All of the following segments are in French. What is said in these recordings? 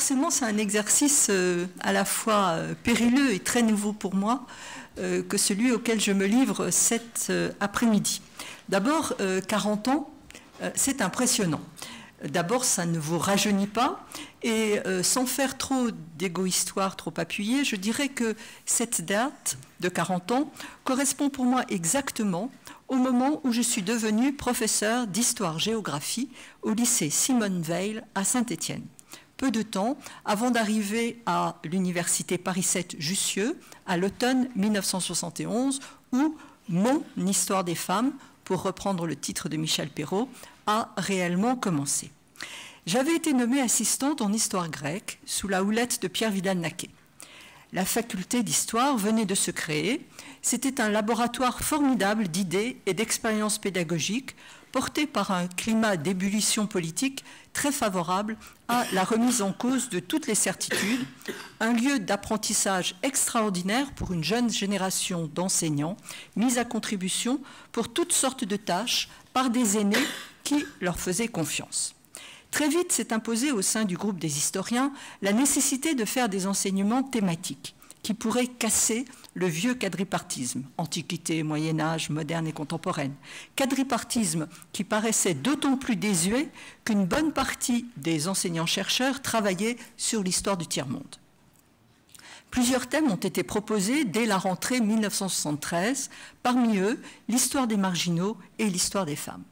forcément c'est un exercice euh, à la fois euh, périlleux et très nouveau pour moi euh, que celui auquel je me livre cet après-midi. D'abord, 40 ans, c'est impressionnant. D'abord, ça ne vous rajeunit pas, et sans faire trop d'égo-histoire trop appuyée, je dirais que cette date de 40 ans correspond pour moi exactement au moment où je suis devenue professeur d'histoire-géographie au lycée Simone Veil à Saint-Étienne peu de temps avant d'arriver à l'université Paris 7 Jussieu à l'automne 1971 où mon histoire des femmes, pour reprendre le titre de Michel Perrault, a réellement commencé. J'avais été nommée assistante en histoire grecque sous la houlette de Pierre Vidal-Naquet. La faculté d'histoire venait de se créer. C'était un laboratoire formidable d'idées et d'expériences pédagogiques porté par un climat d'ébullition politique très favorable à la remise en cause de toutes les certitudes, un lieu d'apprentissage extraordinaire pour une jeune génération d'enseignants mis à contribution pour toutes sortes de tâches par des aînés qui leur faisaient confiance. Très vite s'est imposée au sein du groupe des historiens la nécessité de faire des enseignements thématiques qui pourraient casser le vieux quadripartisme, antiquité, Moyen Âge, moderne et contemporaine. Quadripartisme qui paraissait d'autant plus désuet qu'une bonne partie des enseignants-chercheurs travaillaient sur l'histoire du tiers-monde. Plusieurs thèmes ont été proposés dès la rentrée 1973, parmi eux l'histoire des marginaux et l'histoire des femmes.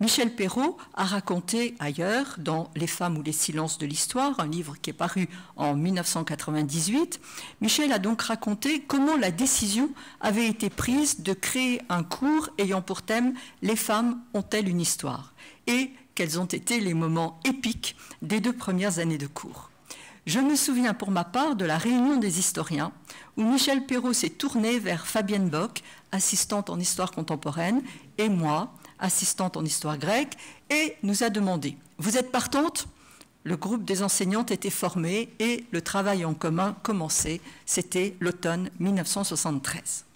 Michel Perrault a raconté ailleurs, dans Les femmes ou les silences de l'histoire, un livre qui est paru en 1998, Michel a donc raconté comment la décision avait été prise de créer un cours ayant pour thème Les femmes ont-elles une histoire? et quels ont été les moments épiques des deux premières années de cours. Je me souviens pour ma part de la réunion des historiens où Michel Perrault s'est tourné vers Fabienne Bock, assistante en histoire contemporaine, et moi, assistante en histoire grecque, et nous a demandé Vous êtes partante? Le groupe des enseignantes était formé et le travail en commun commençait. C'était l'automne 1973.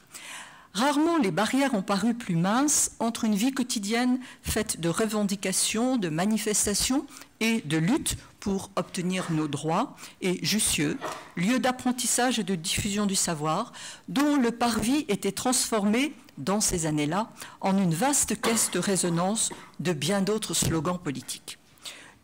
Rarement les barrières ont paru plus minces entre une vie quotidienne faite de revendications, de manifestations et de luttes pour obtenir nos droits, et Jussieu, lieu d'apprentissage et de diffusion du savoir, dont le parvis était transformé dans ces années-là, en une vaste caisse de résonance de bien d'autres slogans politiques.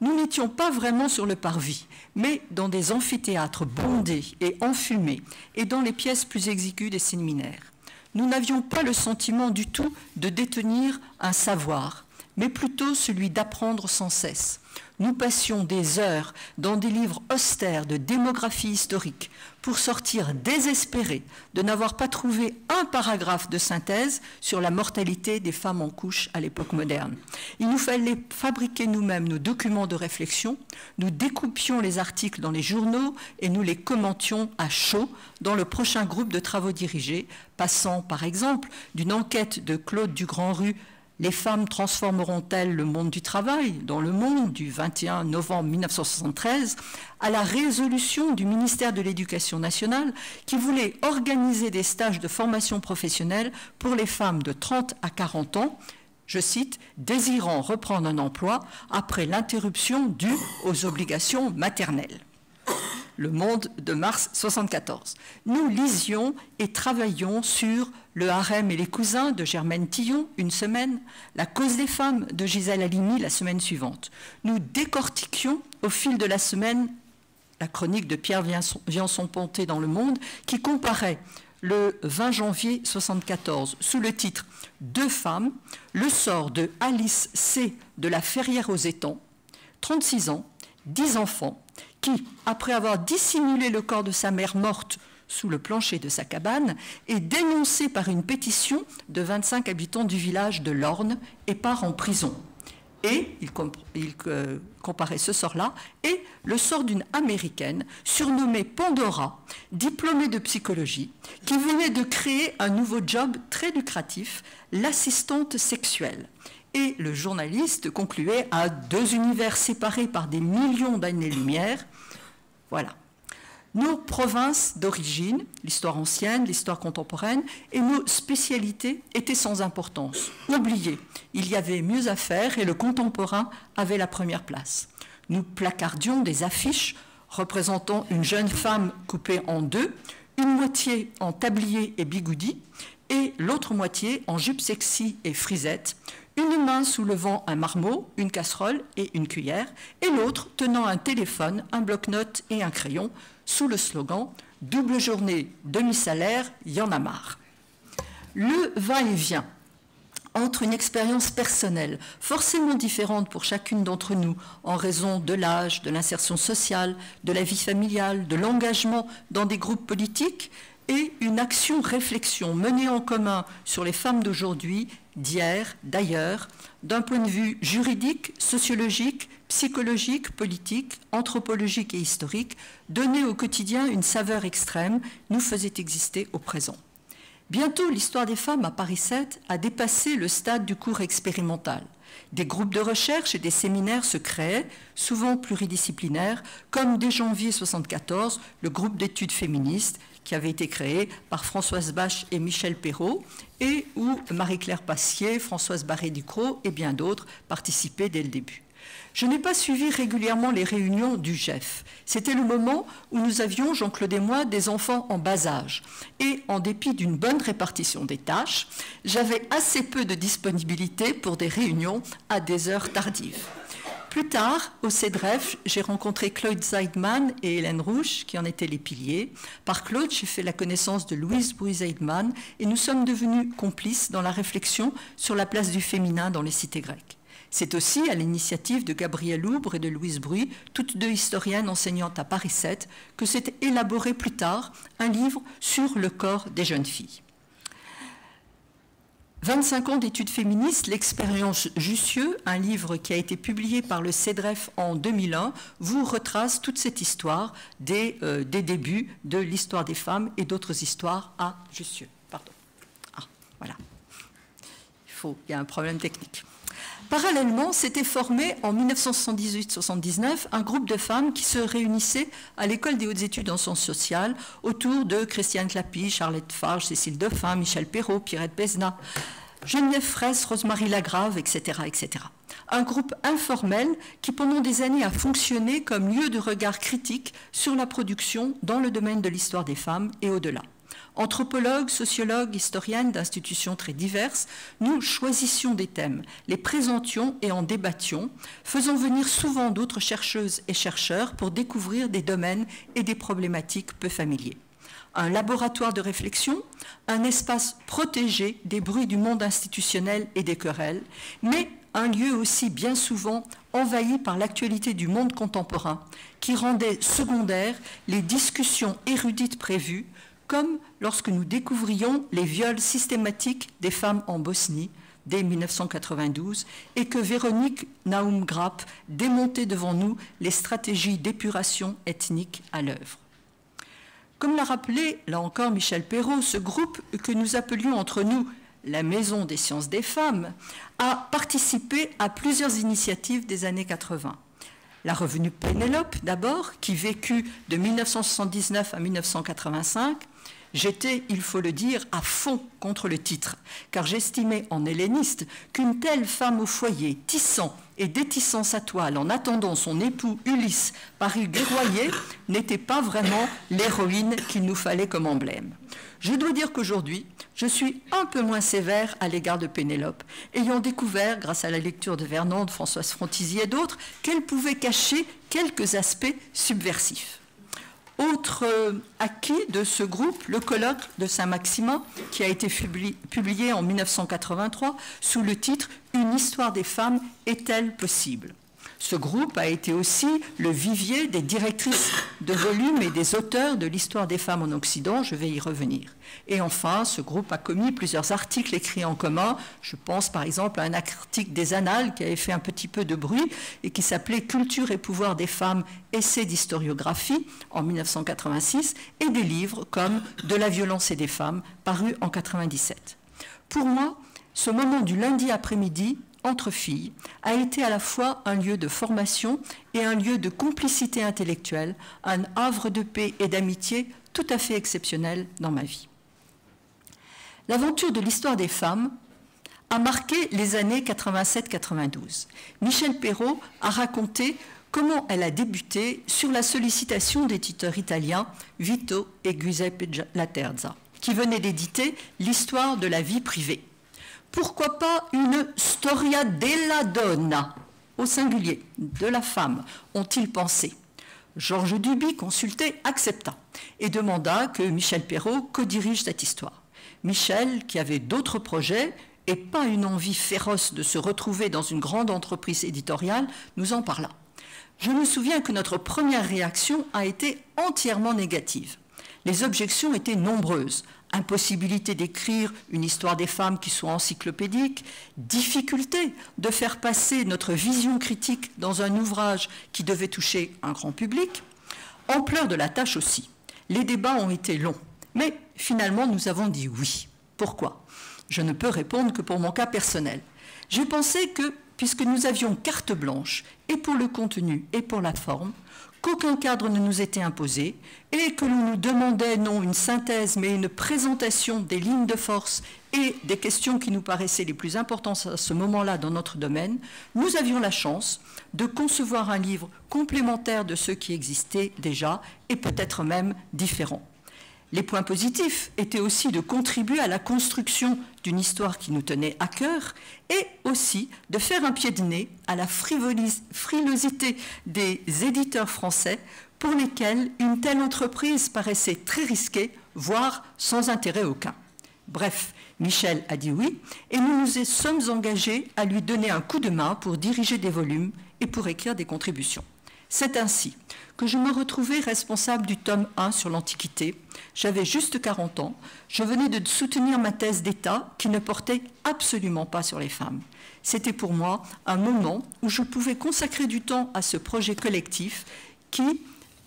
Nous n'étions pas vraiment sur le parvis, mais dans des amphithéâtres bondés et enfumés, et dans les pièces plus exiguës des séminaires. Nous n'avions pas le sentiment du tout de détenir un savoir, mais plutôt celui d'apprendre sans cesse, nous passions des heures dans des livres austères de démographie historique pour sortir désespérés de n'avoir pas trouvé un paragraphe de synthèse sur la mortalité des femmes en couche à l'époque moderne. Il nous fallait fabriquer nous-mêmes nos documents de réflexion, nous découpions les articles dans les journaux et nous les commentions à chaud dans le prochain groupe de travaux dirigés, passant par exemple d'une enquête de Claude Dugrand-Rue les femmes transformeront-elles le monde du travail dans le monde du 21 novembre 1973 à la résolution du ministère de l'Éducation nationale qui voulait organiser des stages de formation professionnelle pour les femmes de 30 à 40 ans, je cite, désirant reprendre un emploi après l'interruption due aux obligations maternelles. Le Monde de mars 74. Nous lisions et travaillions sur Le harem et les cousins de Germaine Tillon une semaine, La cause des femmes de Gisèle Halimi la semaine suivante. Nous décortiquions au fil de la semaine la chronique de Pierre Viançon-Ponté dans Le Monde qui comparait le 20 janvier 74 sous le titre Deux femmes, le sort de Alice C. de la Ferrière aux étangs, 36 ans, 10 enfants, qui, après avoir dissimulé le corps de sa mère morte sous le plancher de sa cabane, est dénoncé par une pétition de 25 habitants du village de Lorne et part en prison. Et il, euh, comparait ce sort-là et le sort d'une américaine surnommée Pandora, diplômée de psychologie, qui venait de créer un nouveau job très lucratif, l'assistante sexuelle. Et le journaliste concluait à deux univers séparés par des millions d'années-lumière. Voilà. Nos provinces d'origine, l'histoire ancienne, l'histoire contemporaine, et nos spécialités étaient sans importance, oubliées. Il y avait mieux à faire et le contemporain avait la première place. nous placardions des affiches représentant une jeune femme coupée en deux, une moitié en tablier et bigoudi et l'autre moitié en jupe sexy et frisette, une main soulevant un marmot, une casserole et une cuillère, et l'autre tenant un téléphone, un bloc-notes et un crayon, sous le slogan Double journée, demi-salaire, y en a marre. Le va-et-vient entre une expérience personnelle, forcément différente pour chacune d'entre nous, en raison de l'âge, de l'insertion sociale, de la vie familiale, de l'engagement dans des groupes politiques, et une action-réflexion menée en commun sur les femmes d'aujourd'hui, d'hier, d'ailleurs, d'un point de vue juridique, sociologique, psychologique, politique, anthropologique et historique, donnait au quotidien une saveur extrême, nous faisait exister au présent. Bientôt, l'histoire des femmes à Paris 7 a dépassé le stade du cours expérimental. Des groupes de recherche et des séminaires se créaient, souvent pluridisciplinaires, comme dès janvier 1974 le groupe d'études féministes qui avait été créé par Françoise Bache et Michel Perrault, et où Marie-Claire Passier, Françoise Barré-Ducrot et bien d'autres participaient dès le début. Je n'ai pas suivi régulièrement les réunions du GEF. C'était le moment où nous avions, Jean-Claude et moi, des enfants en bas âge. Et en dépit d'une bonne répartition des tâches, j'avais assez peu de disponibilité pour des réunions à des heures tardives. Plus tard, au CEDREF, j'ai rencontré Claude Zeidman et Hélène Rouche, qui en étaient les piliers. Par Claude, j'ai fait la connaissance de Louise Bruy-Zeidman et nous sommes devenus complices dans la réflexion sur la place du féminin dans les cités grecques. C'est aussi à l'initiative de Gabrielle Oubre et de Louise Bruy, toutes deux historiennes enseignantes à Paris 7, que s'est élaboré plus tard un livre sur le corps des jeunes filles. 25 ans d'études féministes, l'expérience Jussieu, un livre qui a été publié par le CEDREF en 2001, vous retrace toute cette histoire des, euh, des débuts de l'histoire des femmes et d'autres histoires à Jussieu. Pardon. Ah, voilà. Il, faut, il y a un problème technique. Parallèlement, s'était formé en 1978-79 un groupe de femmes qui se réunissaient à l'école des hautes études en sciences sociales autour de Christiane Clapy, Charlotte Farge, Cécile Dauphin, Michel Perrault, Pierrette Besna, Geneviève Fraisse, Rosemarie Lagrave, etc., etc. Un groupe informel qui pendant des années a fonctionné comme lieu de regard critique sur la production dans le domaine de l'histoire des femmes et au-delà. Anthropologues, sociologues, historiennes d'institutions très diverses, nous choisissions des thèmes, les présentions et en débattions, faisant venir souvent d'autres chercheuses et chercheurs pour découvrir des domaines et des problématiques peu familiers. Un laboratoire de réflexion, un espace protégé des bruits du monde institutionnel et des querelles, mais un lieu aussi bien souvent envahi par l'actualité du monde contemporain, qui rendait secondaires les discussions érudites prévues, comme lorsque nous découvrions les viols systématiques des femmes en Bosnie dès 1992 et que Véronique Naum Grapp démontait devant nous les stratégies d'épuration ethnique à l'œuvre. Comme l'a rappelé, là encore, Michel Perrault, ce groupe que nous appelions entre nous la Maison des sciences des femmes a participé à plusieurs initiatives des années 80. La revenu Pénélope, d'abord, qui vécut de 1979 à 1985, J'étais, il faut le dire, à fond contre le titre, car j'estimais en helléniste qu'une telle femme au foyer, tissant et détissant sa toile en attendant son époux Ulysse Paris guerroyer, n'était pas vraiment l'héroïne qu'il nous fallait comme emblème. Je dois dire qu'aujourd'hui, je suis un peu moins sévère à l'égard de Pénélope, ayant découvert, grâce à la lecture de Vernon, de Françoise Frontizy et d'autres, qu'elle pouvait cacher quelques aspects subversifs. Autre euh, acquis de ce groupe, le colloque de Saint-Maximin, qui a été publié en 1983 sous le titre Une histoire des femmes est-elle possible? Ce groupe a été aussi le vivier des directrices de volume et des auteurs de l'histoire des femmes en Occident, je vais y revenir. Et enfin, ce groupe a commis plusieurs articles écrits en commun. Je pense par exemple à un article des Annales qui avait fait un petit peu de bruit et qui s'appelait Culture et pouvoir des femmes, essai d'historiographie en 1986 et des livres comme De la violence et des femmes parus en 1997. Pour moi, ce moment du lundi après-midi entre filles a été à la fois un lieu de formation et un lieu de complicité intellectuelle, un havre de paix et d'amitié tout à fait exceptionnel dans ma vie. L'aventure de l'histoire des femmes a marqué les années 87-92. Michel Perrault a raconté comment elle a débuté sur la sollicitation d'éditeurs italiens Vito et Giuseppe Laterza, qui venaient d'éditer L'histoire de la vie privée. Pourquoi pas une storia della donna, au singulier, de la femme, ont-ils pensé? Georges Duby, consulté, accepta et demanda que Michel Perrault co-dirige cette histoire. Michel, qui avait d'autres projets et pas une envie féroce de se retrouver dans une grande entreprise éditoriale, nous en parla. Je me souviens que notre première réaction a été entièrement négative. Les objections étaient nombreuses. Impossibilité d'écrire une histoire des femmes qui soit encyclopédique, difficulté de faire passer notre vision critique dans un ouvrage qui devait toucher un grand public, ampleur de la tâche aussi. Les débats ont été longs, mais finalement nous avons dit oui. Pourquoi? Je ne peux répondre que pour mon cas personnel. J'ai pensé que puisque nous avions carte blanche, et pour le contenu et pour la forme, qu'aucun cadre ne nous était imposé, et que l'on nous demandait non une synthèse, mais une présentation des lignes de force et des questions qui nous paraissaient les plus importantes à ce moment-là dans notre domaine, nous avions la chance de concevoir un livre complémentaire de ceux qui existaient déjà, et peut-être même différent. Les points positifs étaient aussi de contribuer à la construction d'une histoire qui nous tenait à cœur et aussi de faire un pied de nez à la frilosité des éditeurs français pour lesquels une telle entreprise paraissait très risquée, voire sans intérêt aucun. Bref, Michel a dit oui et nous nous sommes engagés à lui donner un coup de main pour diriger des volumes et pour écrire des contributions. C'est ainsi que je me retrouvais responsable du tome 1 sur l'Antiquité. J'avais juste 40 ans. Je venais de soutenir ma thèse d'État qui ne portait absolument pas sur les femmes. C'était pour moi un moment où je pouvais consacrer du temps à ce projet collectif qui,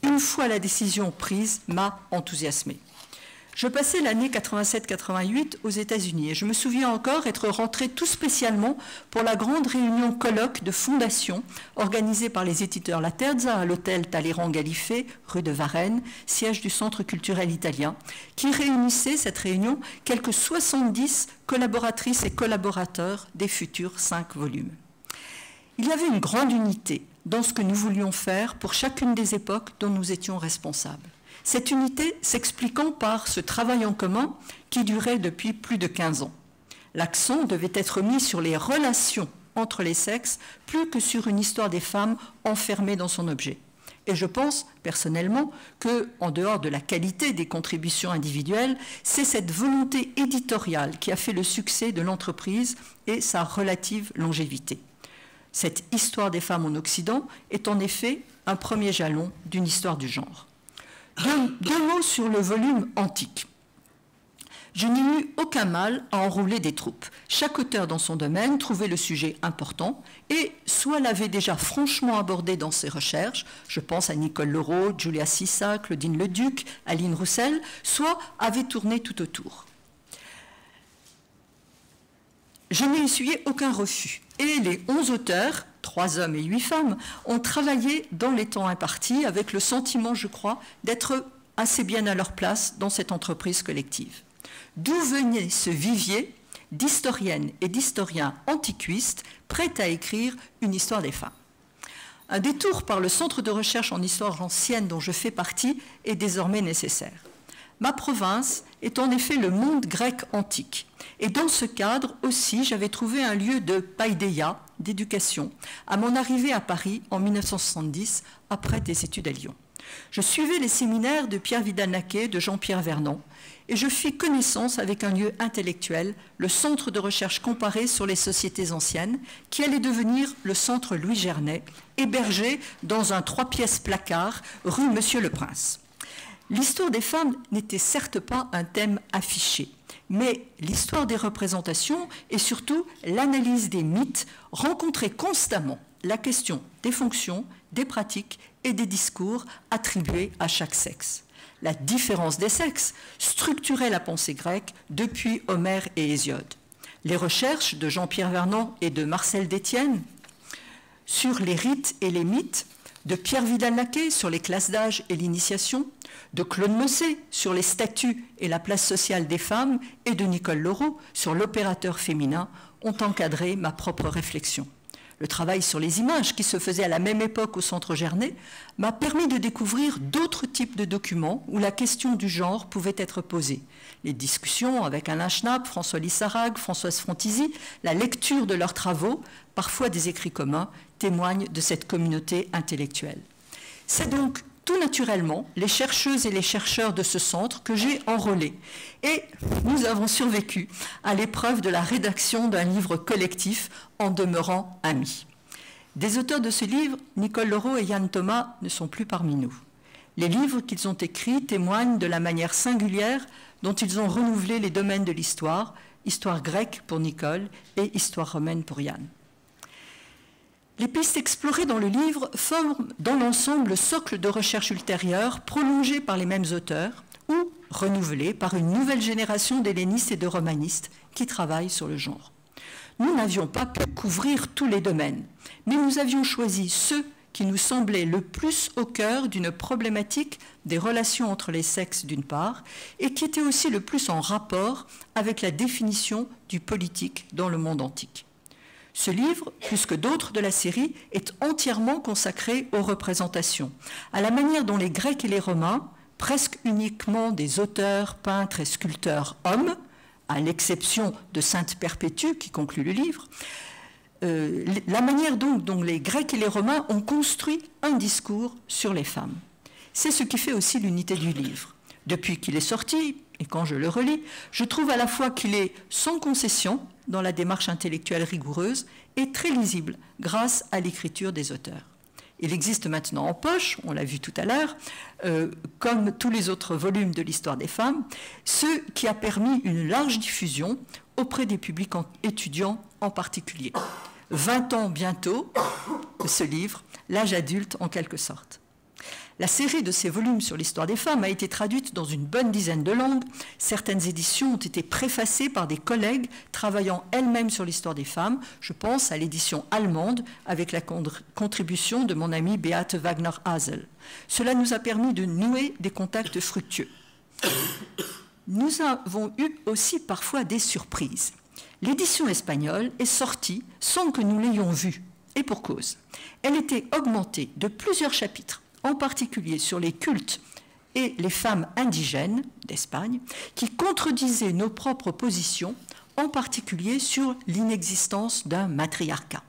une fois la décision prise, m'a enthousiasmé. Je passais l'année 87-88 aux États-Unis et je me souviens encore être rentré tout spécialement pour la grande réunion colloque de fondation organisée par les éditeurs La Terza à l'hôtel Talleyrand Galifé, rue de Varennes, siège du Centre culturel italien, qui réunissait cette réunion quelques 70 collaboratrices et collaborateurs des futurs cinq volumes. Il y avait une grande unité dans ce que nous voulions faire pour chacune des époques dont nous étions responsables. Cette unité s'expliquant par ce travail en commun qui durait depuis plus de 15 ans. L'accent devait être mis sur les relations entre les sexes plus que sur une histoire des femmes enfermée dans son objet. Et je pense personnellement que, en dehors de la qualité des contributions individuelles, c'est cette volonté éditoriale qui a fait le succès de l'entreprise et sa relative longévité. Cette histoire des femmes en Occident est en effet un premier jalon d'une histoire du genre. Deux, mots sur le volume antique. Je n'ai eu aucun mal à enrouler des troupes. Chaque auteur dans son domaine trouvait le sujet important et soit l'avait déjà franchement abordé dans ses recherches, je pense à Nicole Leroux, Julia Sissa, Claudine Leduc, Aline Roussel, soit avait tourné tout autour. Je n'ai essuyé aucun refus. Et les onze auteurs trois hommes et huit femmes, ont travaillé dans les temps impartis avec le sentiment, je crois, d'être assez bien à leur place dans cette entreprise collective. D'où venait ce vivier d'historiennes et d'historiens antiquistes prêts à écrire une histoire des femmes? Un détour par le centre de recherche en histoire ancienne dont je fais partie est désormais nécessaire. Ma province est en effet le monde grec antique. Et dans ce cadre aussi, j'avais trouvé un lieu de païdéia, d'éducation, à mon arrivée à Paris en 1970, après des études à Lyon. Je suivais les séminaires de Pierre Vidal-Naquet, de Jean-Pierre Vernon, et je fis connaissance avec un lieu intellectuel, le Centre de recherche comparée sur les sociétés anciennes, qui allait devenir le Centre Louis Gernet, hébergé dans un trois pièces placard rue Monsieur le Prince. L'histoire des femmes n'était certes pas un thème affiché, mais l'histoire des représentations et surtout l'analyse des mythes rencontraient constamment la question des fonctions, des pratiques et des discours attribués à chaque sexe. La différence des sexes structurait la pensée grecque depuis Homère et Hésiode. Les recherches de Jean-Pierre Vernon et de Marcel Détienne sur les rites et les mythes de Pierre Vidal-Naquet sur les classes d'âge et l'initiation, de Claude Mossé sur les statuts et la place sociale des femmes et de Nicole Leroux sur l'opérateur féminin ont encadré ma propre réflexion. Le travail sur les images, qui se faisait à la même époque au Centre Gernet, m'a permis de découvrir d'autres types de documents où la question du genre pouvait être posée. Les discussions avec Alain Schnapp, François Lissarag, Françoise Frontizy, la lecture de leurs travaux, parfois des écrits communs, témoignent de cette communauté intellectuelle. C'est donc tout naturellement les chercheuses et les chercheurs de ce centre que j'ai enrôlés. Et nous avons survécu à l'épreuve de la rédaction d'un livre collectif en demeurant amis. Des auteurs de ce livre, Nicole Leroux et Yann Thomas, ne sont plus parmi nous. Les livres qu'ils ont écrits témoignent de la manière singulière dont ils ont renouvelé les domaines de l'histoire, histoire grecque pour Nicole et histoire romaine pour Yann. Les pistes explorées dans le livre forment dans l'ensemble le socle de recherche ultérieure prolongé par les mêmes auteurs ou renouvelé par une nouvelle génération d'hellénistes et de romanistes qui travaillent sur le genre. Nous n'avions pas pu couvrir tous les domaines, mais nous avions choisi ceux qui nous semblaient le plus au cœur d'une problématique des relations entre les sexes d'une part, et qui étaient aussi le plus en rapport avec la définition du politique dans le monde antique. Ce livre, plus que d'autres de la série, est entièrement consacré aux représentations, à la manière dont les Grecs et les Romains, presque uniquement des auteurs, peintres et sculpteurs hommes, à l'exception de Sainte Perpétue qui conclut le livre, euh, la manière dont les Grecs et les Romains ont construit un discours sur les femmes. C'est ce qui fait aussi l'unité du livre. Depuis qu'il est sorti, et quand je le relis, je trouve à la fois qu'il est sans concession, dans la démarche intellectuelle rigoureuse et très lisible grâce à l'écriture des auteurs. Il existe maintenant en poche, on l'a vu tout à l'heure, euh, comme tous les autres volumes de l'histoire des femmes, ce qui a permis une large diffusion auprès des publics étudiants en particulier. 20 ans bientôt ce livre, l'âge adulte en quelque sorte. La série de ces volumes sur l'histoire des femmes a été traduite dans une bonne dizaine de langues. Certaines éditions ont été préfacées par des collègues travaillant elles-mêmes sur l'histoire des femmes. Je pense à l'édition allemande avec la contribution de mon ami Beate Wagner-Hasel. Cela nous a permis de nouer des contacts fructueux. Nous avons eu aussi parfois des surprises. L'édition espagnole est sortie sans que nous l'ayons vue, et pour cause. Elle était augmentée de plusieurs chapitres en particulier sur les cultes et les femmes indigènes d'Espagne, qui contredisaient nos propres positions, en particulier sur l'inexistence d'un matriarcat.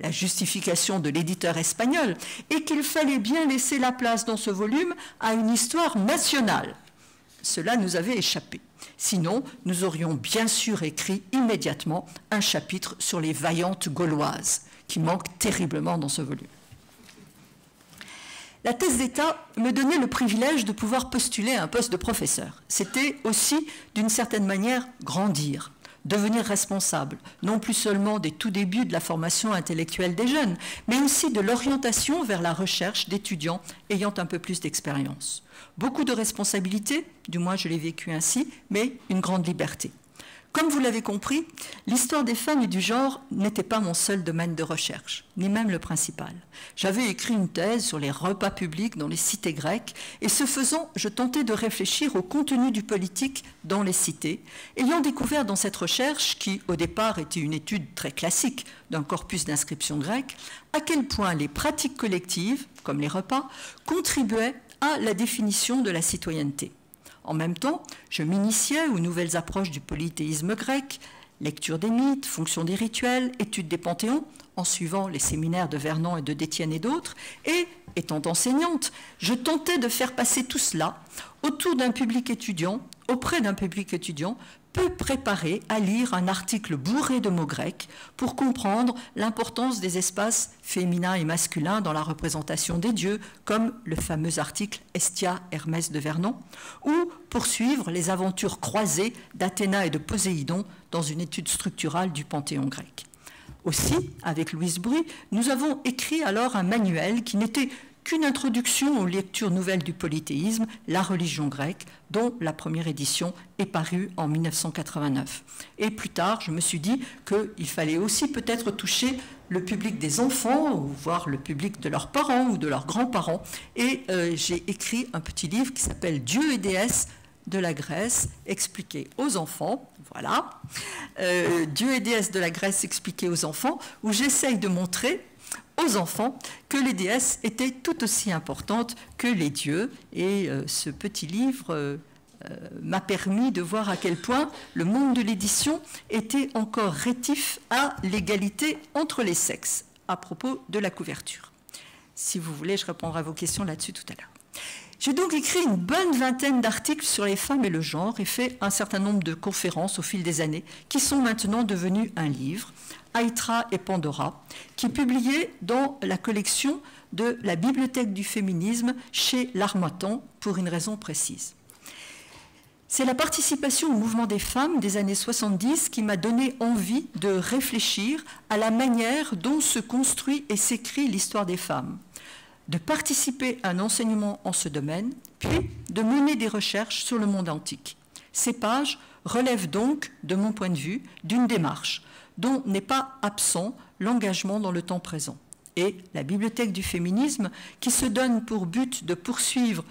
La justification de l'éditeur espagnol est qu'il fallait bien laisser la place dans ce volume à une histoire nationale. Cela nous avait échappé. Sinon, nous aurions bien sûr écrit immédiatement un chapitre sur les vaillantes gauloises, qui manquent terriblement dans ce volume. La thèse d'État me donnait le privilège de pouvoir postuler à un poste de professeur. C'était aussi, d'une certaine manière, grandir, devenir responsable, non plus seulement des tout débuts de la formation intellectuelle des jeunes, mais aussi de l'orientation vers la recherche d'étudiants ayant un peu plus d'expérience. Beaucoup de responsabilités, du moins je l'ai vécu ainsi, mais une grande liberté. Comme vous l'avez compris, l'histoire des femmes et du genre n'était pas mon seul domaine de recherche, ni même le principal. J'avais écrit une thèse sur les repas publics dans les cités grecques, et ce faisant, je tentais de réfléchir au contenu du politique dans les cités, ayant découvert dans cette recherche, qui au départ était une étude très classique d'un corpus d'inscription grecque, à quel point les pratiques collectives, comme les repas, contribuaient à la définition de la citoyenneté. En même temps, je m'initiais aux nouvelles approches du polythéisme grec, lecture des mythes, fonction des rituels, étude des panthéons, en suivant les séminaires de Vernon et de Détienne et d'autres, et, étant enseignante, je tentais de faire passer tout cela autour d'un public étudiant, auprès d'un public étudiant, peu préparé à lire un article bourré de mots grecs pour comprendre l'importance des espaces féminins et masculins dans la représentation des dieux, comme le fameux article Estia Hermès de Vernon, ou poursuivre les aventures croisées d'Athéna et de Poséidon dans une étude structurale du panthéon grec. Aussi, avec Louise Bruy, nous avons écrit alors un manuel qui n'était qu'une introduction aux lectures nouvelles du polythéisme, La religion grecque, dont la première édition est parue en 1989. Et plus tard, je me suis dit qu'il fallait aussi peut-être toucher le public des enfants, ou voir le public de leurs parents ou de leurs grands-parents. Et euh, j'ai écrit un petit livre qui s'appelle Dieu et déesse de la Grèce expliquée aux enfants, voilà, euh, Dieu et déesse de la Grèce expliquée aux enfants, où j'essaye de montrer aux enfants que les déesses étaient tout aussi importantes que les dieux. Et euh, ce petit livre euh, m'a permis de voir à quel point le monde de l'édition était encore rétif à l'égalité entre les sexes à propos de la couverture. Si vous voulez, je répondrai à vos questions là-dessus tout à l'heure. J'ai donc écrit une bonne vingtaine d'articles sur les femmes et le genre et fait un certain nombre de conférences au fil des années qui sont maintenant devenues un livre, Aïtra et Pandora, qui est publié dans la collection de la Bibliothèque du féminisme chez L'Armatan pour une raison précise. C'est la participation au mouvement des femmes des années 70 qui m'a donné envie de réfléchir à la manière dont se construit et s'écrit l'histoire des femmes de participer à un enseignement en ce domaine, puis de mener des recherches sur le monde antique. Ces pages relèvent donc, de mon point de vue, d'une démarche dont n'est pas absent l'engagement dans le temps présent. Et la Bibliothèque du féminisme, qui se donne pour but de poursuivre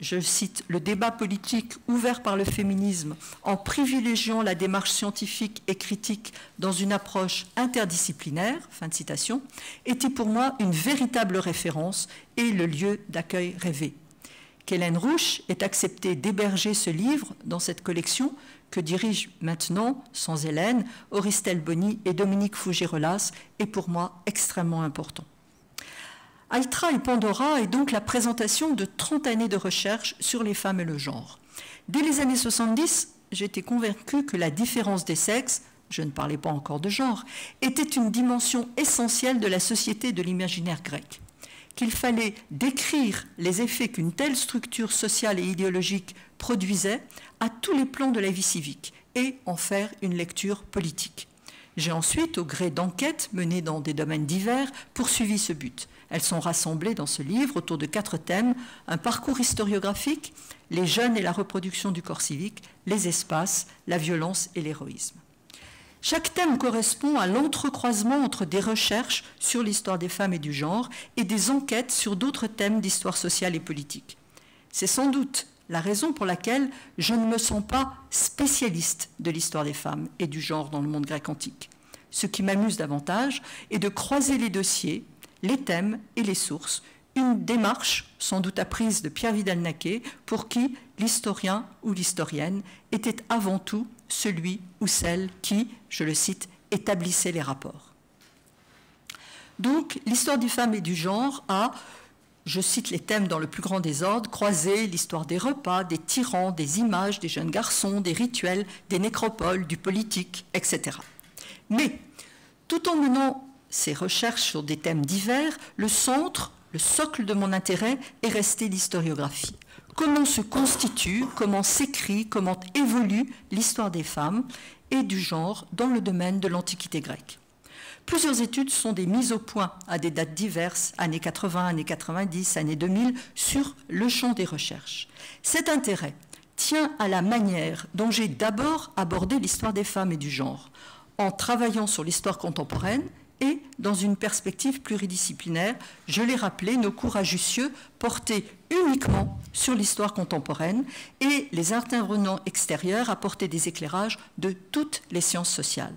je cite, le débat politique ouvert par le féminisme en privilégiant la démarche scientifique et critique dans une approche interdisciplinaire, fin de citation, était pour moi une véritable référence et le lieu d'accueil rêvé. Qu'Hélène Rouche ait accepté d'héberger ce livre dans cette collection que dirigent maintenant, sans Hélène, Auristel Bonny et Dominique Fougerolas est pour moi extrêmement important. Altra et Pandora est donc la présentation de 30 années de recherche sur les femmes et le genre. Dès les années 70, j'étais convaincue que la différence des sexes, je ne parlais pas encore de genre, était une dimension essentielle de la société de l'imaginaire grec. Qu'il fallait décrire les effets qu'une telle structure sociale et idéologique produisait à tous les plans de la vie civique et en faire une lecture politique. J'ai ensuite, au gré d'enquêtes menées dans des domaines divers, poursuivi ce but. Elles sont rassemblées dans ce livre autour de quatre thèmes un parcours historiographique, les jeunes et la reproduction du corps civique, les espaces, la violence et l'héroïsme. Chaque thème correspond à l'entrecroisement entre des recherches sur l'histoire des femmes et du genre et des enquêtes sur d'autres thèmes d'histoire sociale et politique. C'est sans doute la raison pour laquelle je ne me sens pas spécialiste de l'histoire des femmes et du genre dans le monde grec antique. Ce qui m'amuse davantage est de croiser les dossiers les thèmes et les sources, une démarche sans doute apprise de Pierre Vidal-Naquet pour qui l'historien ou l'historienne était avant tout celui ou celle qui, je le cite, établissait les rapports. Donc l'histoire des femmes et du genre a, je cite les thèmes dans le plus grand désordre, croisé l'histoire des repas, des tyrans, des images, des jeunes garçons, des rituels, des nécropoles, du politique, etc. Mais tout en menant ces recherches sur des thèmes divers, le centre, le socle de mon intérêt est resté l'historiographie. Comment se constitue, comment s'écrit, comment évolue l'histoire des femmes et du genre dans le domaine de l'Antiquité grecque. Plusieurs études sont des mises au point à des dates diverses, années 80, années 90, années 2000, sur le champ des recherches. Cet intérêt tient à la manière dont j'ai d'abord abordé l'histoire des femmes et du genre, en travaillant sur l'histoire contemporaine et dans une perspective pluridisciplinaire. Je l'ai rappelé, nos cours à Jussieu portaient uniquement sur l'histoire contemporaine et les intervenants extérieurs apportaient des éclairages de toutes les sciences sociales.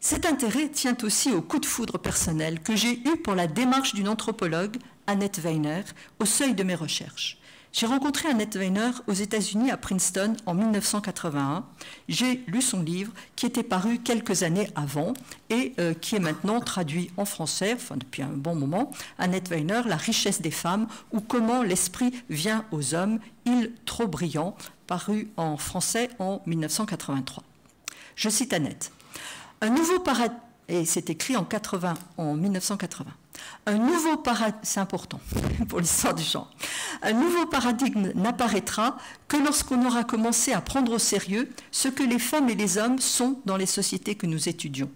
Cet intérêt tient aussi au coup de foudre personnel que j'ai eu pour la démarche d'une anthropologue, Annette Weiner, au seuil de mes recherches. J'ai rencontré Annette Weiner aux États-Unis à Princeton en 1981. J'ai lu son livre qui était paru quelques années avant et euh, qui est maintenant traduit en français, enfin depuis un bon moment. Annette Weiner, La richesse des femmes ou comment l'esprit vient aux hommes, il trop brillant, paru en français en 1983. Je cite Annette. Un nouveau paradigme, et c'est écrit en, 80, en 1980. Un nouveau paradigme, c'est important pour l'histoire du genre, un nouveau paradigme n'apparaîtra que lorsqu'on aura commencé à prendre au sérieux ce que les femmes et les hommes sont dans les sociétés que nous étudions.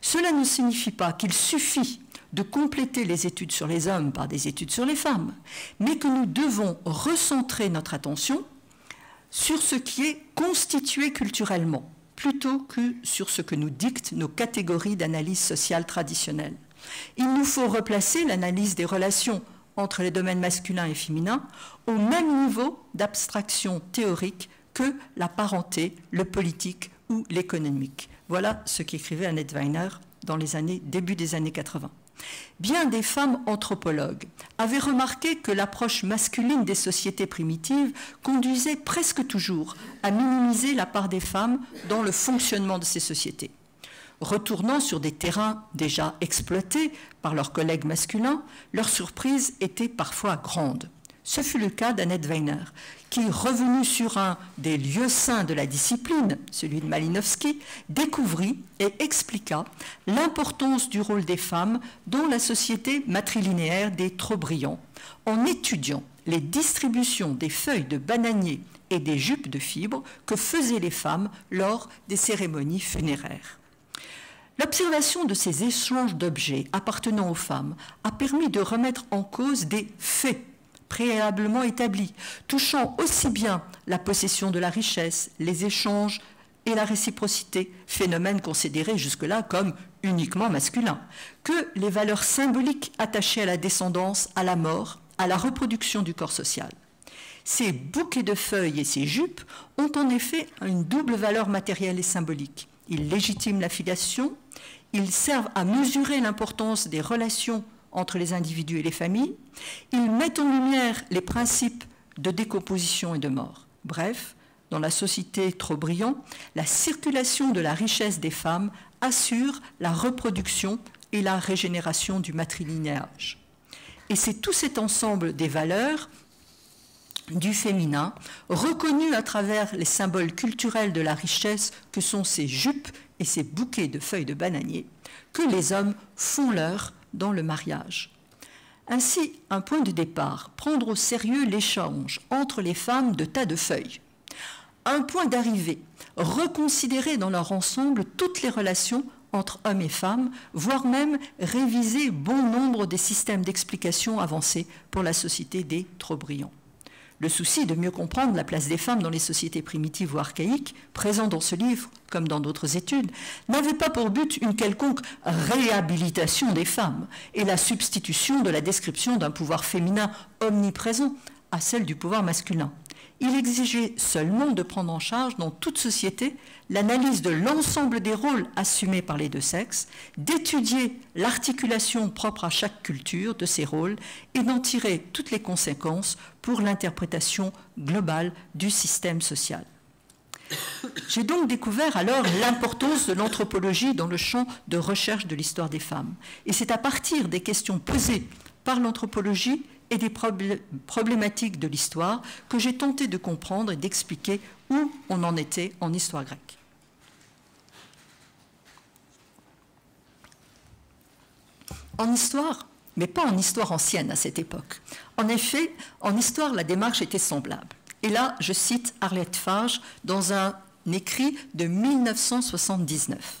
Cela ne signifie pas qu'il suffit de compléter les études sur les hommes par des études sur les femmes, mais que nous devons recentrer notre attention sur ce qui est constitué culturellement, plutôt que sur ce que nous dictent nos catégories d'analyse sociale traditionnelles. Il nous faut replacer l'analyse des relations entre les domaines masculins et féminins au même niveau d'abstraction théorique que la parenté, le politique ou l'économique. Voilà ce qu'écrivait Annette Weiner dans les années, début des années 80. Bien des femmes anthropologues avaient remarqué que l'approche masculine des sociétés primitives conduisait presque toujours à minimiser la part des femmes dans le fonctionnement de ces sociétés. Retournant sur des terrains déjà exploités par leurs collègues masculins, leur surprise était parfois grande. Ce fut le cas d'Annette Weiner, qui, revenue sur un des lieux saints de la discipline, celui de Malinowski, découvrit et expliqua l'importance du rôle des femmes dans la société matrilinéaire des Trobriand, en étudiant les distributions des feuilles de bananier et des jupes de fibres que faisaient les femmes lors des cérémonies funéraires. L'observation de ces échanges d'objets appartenant aux femmes a permis de remettre en cause des faits préalablement établis, touchant aussi bien la possession de la richesse, les échanges et la réciprocité, phénomènes considérés jusque-là comme uniquement masculins, que les valeurs symboliques attachées à la descendance, à la mort, à la reproduction du corps social. Ces bouquets de feuilles et ces jupes ont en effet une double valeur matérielle et symbolique. Ils légitiment la filiation, ils servent à mesurer l'importance des relations entre les individus et les familles, ils mettent en lumière les principes de décomposition et de mort. Bref, dans la société trop brillant, la circulation de la richesse des femmes assure la reproduction et la régénération du matrilinéage. Et c'est tout cet ensemble des valeurs du féminin, reconnu à travers les symboles culturels de la richesse que sont ces jupes et ces bouquets de feuilles de bananier, que les hommes font leur dans le mariage. Ainsi, un point de départ, prendre au sérieux l'échange entre les femmes de tas de feuilles. Un point d'arrivée, reconsidérer dans leur ensemble toutes les relations entre hommes et femmes, voire même réviser bon nombre des systèmes d'explication avancés pour la société des trop brillants. Le souci de mieux comprendre la place des femmes dans les sociétés primitives ou archaïques, présent dans ce livre comme dans d'autres études, n'avait pas pour but une quelconque réhabilitation des femmes et la substitution de la description d'un pouvoir féminin omniprésent à celle du pouvoir masculin il exigeait seulement de prendre en charge dans toute société l'analyse de l'ensemble des rôles assumés par les deux sexes, d'étudier l'articulation propre à chaque culture de ces rôles et d'en tirer toutes les conséquences pour l'interprétation globale du système social. J'ai donc découvert alors l'importance de l'anthropologie dans le champ de recherche de l'histoire des femmes. Et c'est à partir des questions posées par l'anthropologie et des problématiques de l'histoire que j'ai tenté de comprendre et d'expliquer où on en était en histoire grecque. En histoire, mais pas en histoire ancienne à cette époque. En effet, en histoire, la démarche était semblable. Et là, je cite Arlette Fage dans un écrit de 1979.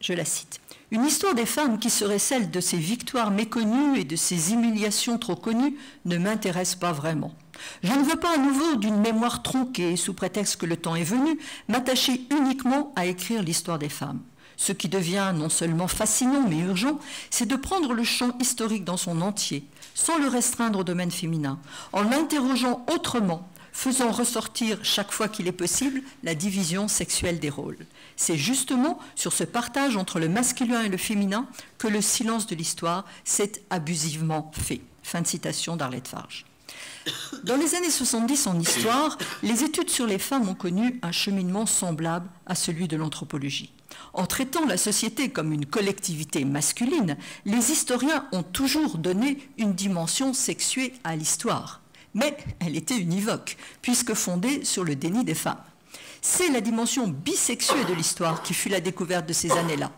Je la cite. Une histoire des femmes qui serait celle de ces victoires méconnues et de ces humiliations trop connues ne m'intéresse pas vraiment. Je ne veux pas à nouveau d'une mémoire tronquée sous prétexte que le temps est venu m'attacher uniquement à écrire l'histoire des femmes. Ce qui devient non seulement fascinant mais urgent, c'est de prendre le champ historique dans son entier, sans le restreindre au domaine féminin, en l'interrogeant autrement, faisant ressortir chaque fois qu'il est possible la division sexuelle des rôles. C'est justement sur ce partage entre le masculin et le féminin que le silence de l'histoire s'est abusivement fait. Fin de citation d'Arlette Farge. Dans les années 70 en histoire, les études sur les femmes ont connu un cheminement semblable à celui de l'anthropologie. En traitant la société comme une collectivité masculine, les historiens ont toujours donné une dimension sexuée à l'histoire. Mais elle était univoque, puisque fondée sur le déni des femmes. C'est la dimension bisexuée de l'histoire qui fut la découverte de ces années-là.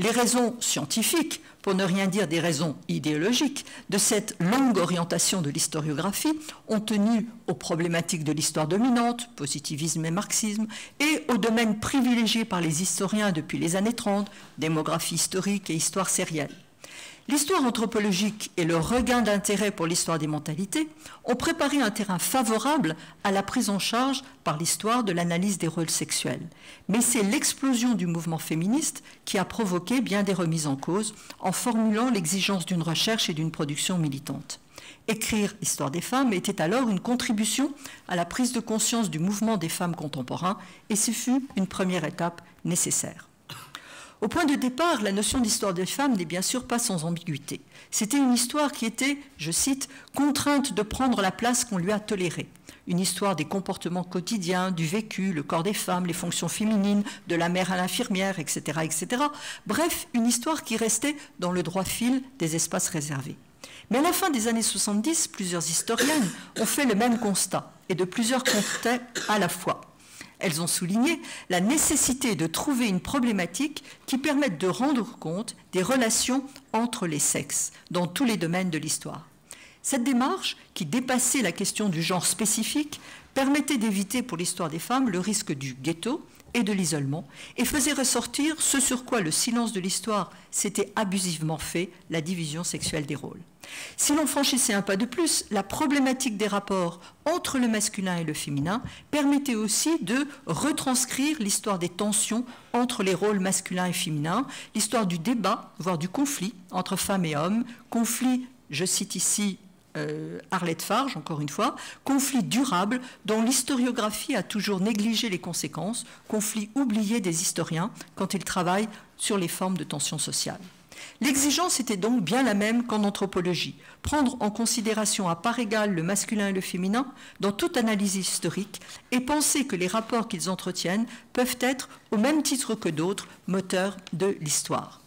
Les raisons scientifiques, pour ne rien dire des raisons idéologiques, de cette longue orientation de l'historiographie ont tenu aux problématiques de l'histoire dominante, positivisme et marxisme, et aux domaines privilégiés par les historiens depuis les années 30, démographie historique et histoire sérielle. L'histoire anthropologique et le regain d'intérêt pour l'histoire des mentalités ont préparé un terrain favorable à la prise en charge par l'histoire de l'analyse des rôles sexuels. Mais c'est l'explosion du mouvement féministe qui a provoqué bien des remises en cause en formulant l'exigence d'une recherche et d'une production militante. Écrire Histoire des femmes était alors une contribution à la prise de conscience du mouvement des femmes contemporains et ce fut une première étape nécessaire. Au point de départ, la notion d'histoire des femmes n'est bien sûr pas sans ambiguïté. C'était une histoire qui était, je cite, contrainte de prendre la place qu'on lui a tolérée. Une histoire des comportements quotidiens, du vécu, le corps des femmes, les fonctions féminines, de la mère à l'infirmière, etc., etc. Bref, une histoire qui restait dans le droit fil des espaces réservés. Mais à la fin des années 70, plusieurs historiennes ont fait le même constat, et de plusieurs côtés à la fois. Elles ont souligné la nécessité de trouver une problématique qui permette de rendre compte des relations entre les sexes dans tous les domaines de l'histoire. Cette démarche, qui dépassait la question du genre spécifique, permettait d'éviter pour l'histoire des femmes le risque du ghetto et de l'isolement, et faisait ressortir ce sur quoi le silence de l'histoire s'était abusivement fait, la division sexuelle des rôles. Si l'on franchissait un pas de plus, la problématique des rapports entre le masculin et le féminin permettait aussi de retranscrire l'histoire des tensions entre les rôles masculins et féminins, l'histoire du débat, voire du conflit entre femmes et hommes, conflit, je cite ici euh, Arlette Farge, encore une fois, conflit durable dont l'historiographie a toujours négligé les conséquences, conflit oublié des historiens quand ils travaillent sur les formes de tension sociale. L'exigence était donc bien la même qu'en anthropologie, prendre en considération à part égale le masculin et le féminin dans toute analyse historique et penser que les rapports qu'ils entretiennent peuvent être, au même titre que d'autres, moteurs de l'histoire.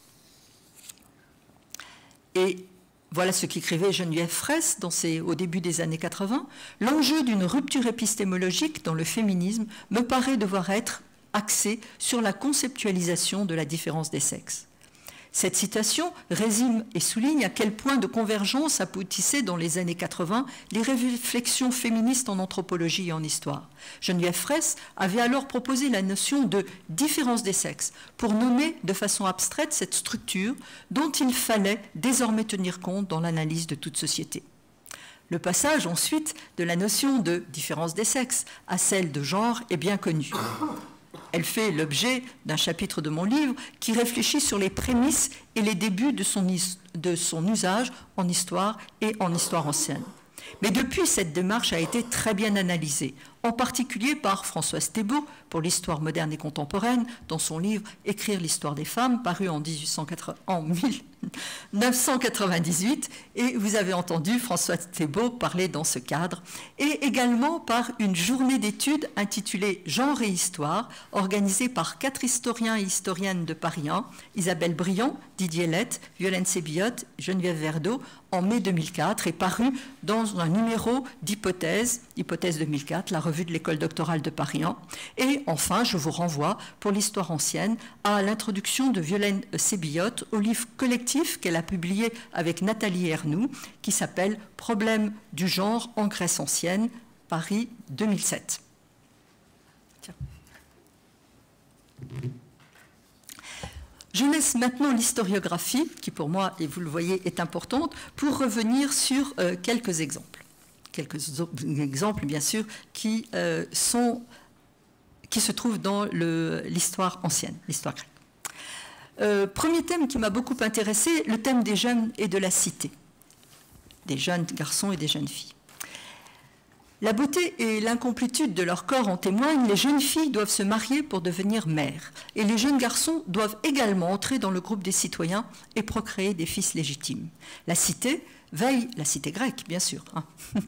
Et voilà ce qu'écrivait Geneviève Fraisse dans au début des années 80. L'enjeu d'une rupture épistémologique dans le féminisme me paraît devoir être axé sur la conceptualisation de la différence des sexes. Cette citation résume et souligne à quel point de convergence aboutissaient dans les années 80 les réflexions féministes en anthropologie et en histoire. Geneviève Fraisse avait alors proposé la notion de différence des sexes pour nommer de façon abstraite cette structure dont il fallait désormais tenir compte dans l'analyse de toute société. Le passage ensuite de la notion de différence des sexes à celle de genre est bien connu. Elle fait l'objet d'un chapitre de mon livre qui réfléchit sur les prémices et les débuts de son, usage en histoire et en histoire ancienne. Mais depuis, cette démarche a été très bien analysée, en particulier par Françoise Thébault pour l'histoire moderne et contemporaine, dans son livre Écrire l'histoire des femmes, paru en, 1998. Et vous avez entendu Françoise Thébault parler dans ce cadre. Et également par une journée d'études intitulée Genre et Histoire, organisée par quatre historiens et historiennes de Paris 1, Isabelle Briand, Didier Lett, Violaine Sébillotte, Geneviève Verdeau, en mai 2004 et paru dans un numéro d'hypothèse, hypothèse 2004, la revue de l'école doctorale de Paris 1. Et enfin, je vous renvoie pour l'histoire ancienne à l'introduction de Violaine Sébillotte au livre collectif qu'elle a publié avec Nathalie Ernoux qui s'appelle Problème du genre en Grèce ancienne, Paris 2007. Je laisse maintenant l'historiographie, qui pour moi, et vous le voyez, est importante, pour revenir sur euh, quelques exemples quelques exemples, bien sûr, qui, euh, sont, qui se trouvent dans l'histoire ancienne, l'histoire grecque. Euh, premier thème qui m'a beaucoup intéressé, le thème des jeunes et de la cité, des jeunes garçons et des jeunes filles. La beauté et l'incomplétude de leur corps en témoignent, les jeunes filles doivent se marier pour devenir mères, et les jeunes garçons doivent également entrer dans le groupe des citoyens et procréer des fils légitimes. La cité, veille, la cité grecque bien sûr, hein.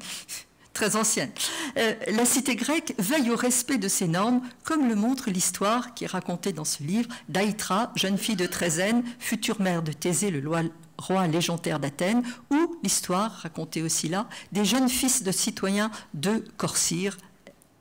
très ancienne, euh, la cité grecque veille au respect de ces normes, comme le montre l'histoire qui est racontée dans ce livre d'Aïtra, jeune fille de Trézène, future mère de Thésée, le roi légendaire d'Athènes, ou l'histoire, racontée aussi là, des jeunes fils de citoyens de Corcyre,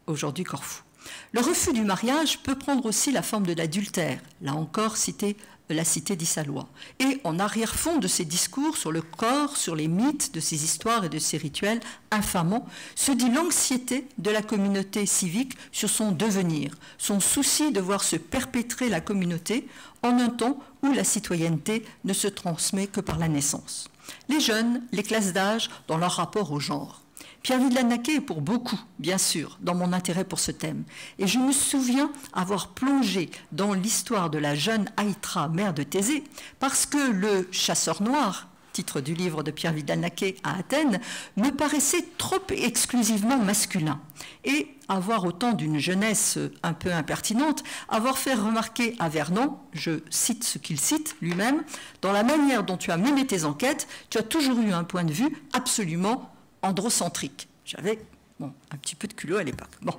aujourd'hui Corfou. Le refus du mariage peut prendre aussi la forme de l'adultère, là encore cité la cité d'Issalois. Et en arrière-fond de ces discours sur le corps, sur les mythes, de ces histoires et de ces rituels infamants, se dit l'anxiété de la communauté civique sur son devenir, son souci de voir se perpétrer la communauté en un temps où la citoyenneté ne se transmet que par la naissance. Les jeunes, les classes d'âge, dans leur rapport au genre. Pierre Vidlanaquet est pour beaucoup, bien sûr, dans mon intérêt pour ce thème. Et je me souviens avoir plongé dans l'histoire de la jeune Aïtra, mère de Thésée, parce que le chasseur noir, titre du livre de Pierre Vidal-Naquet à Athènes, me paraissait trop exclusivement masculin. Et avoir autant d'une jeunesse un peu impertinente, avoir fait remarquer à Vernon, je cite ce qu'il cite lui-même, dans la manière dont tu as mené tes enquêtes, tu as toujours eu un point de vue absolument androcentrique. J'avais un petit peu de culot à l'époque. Bon.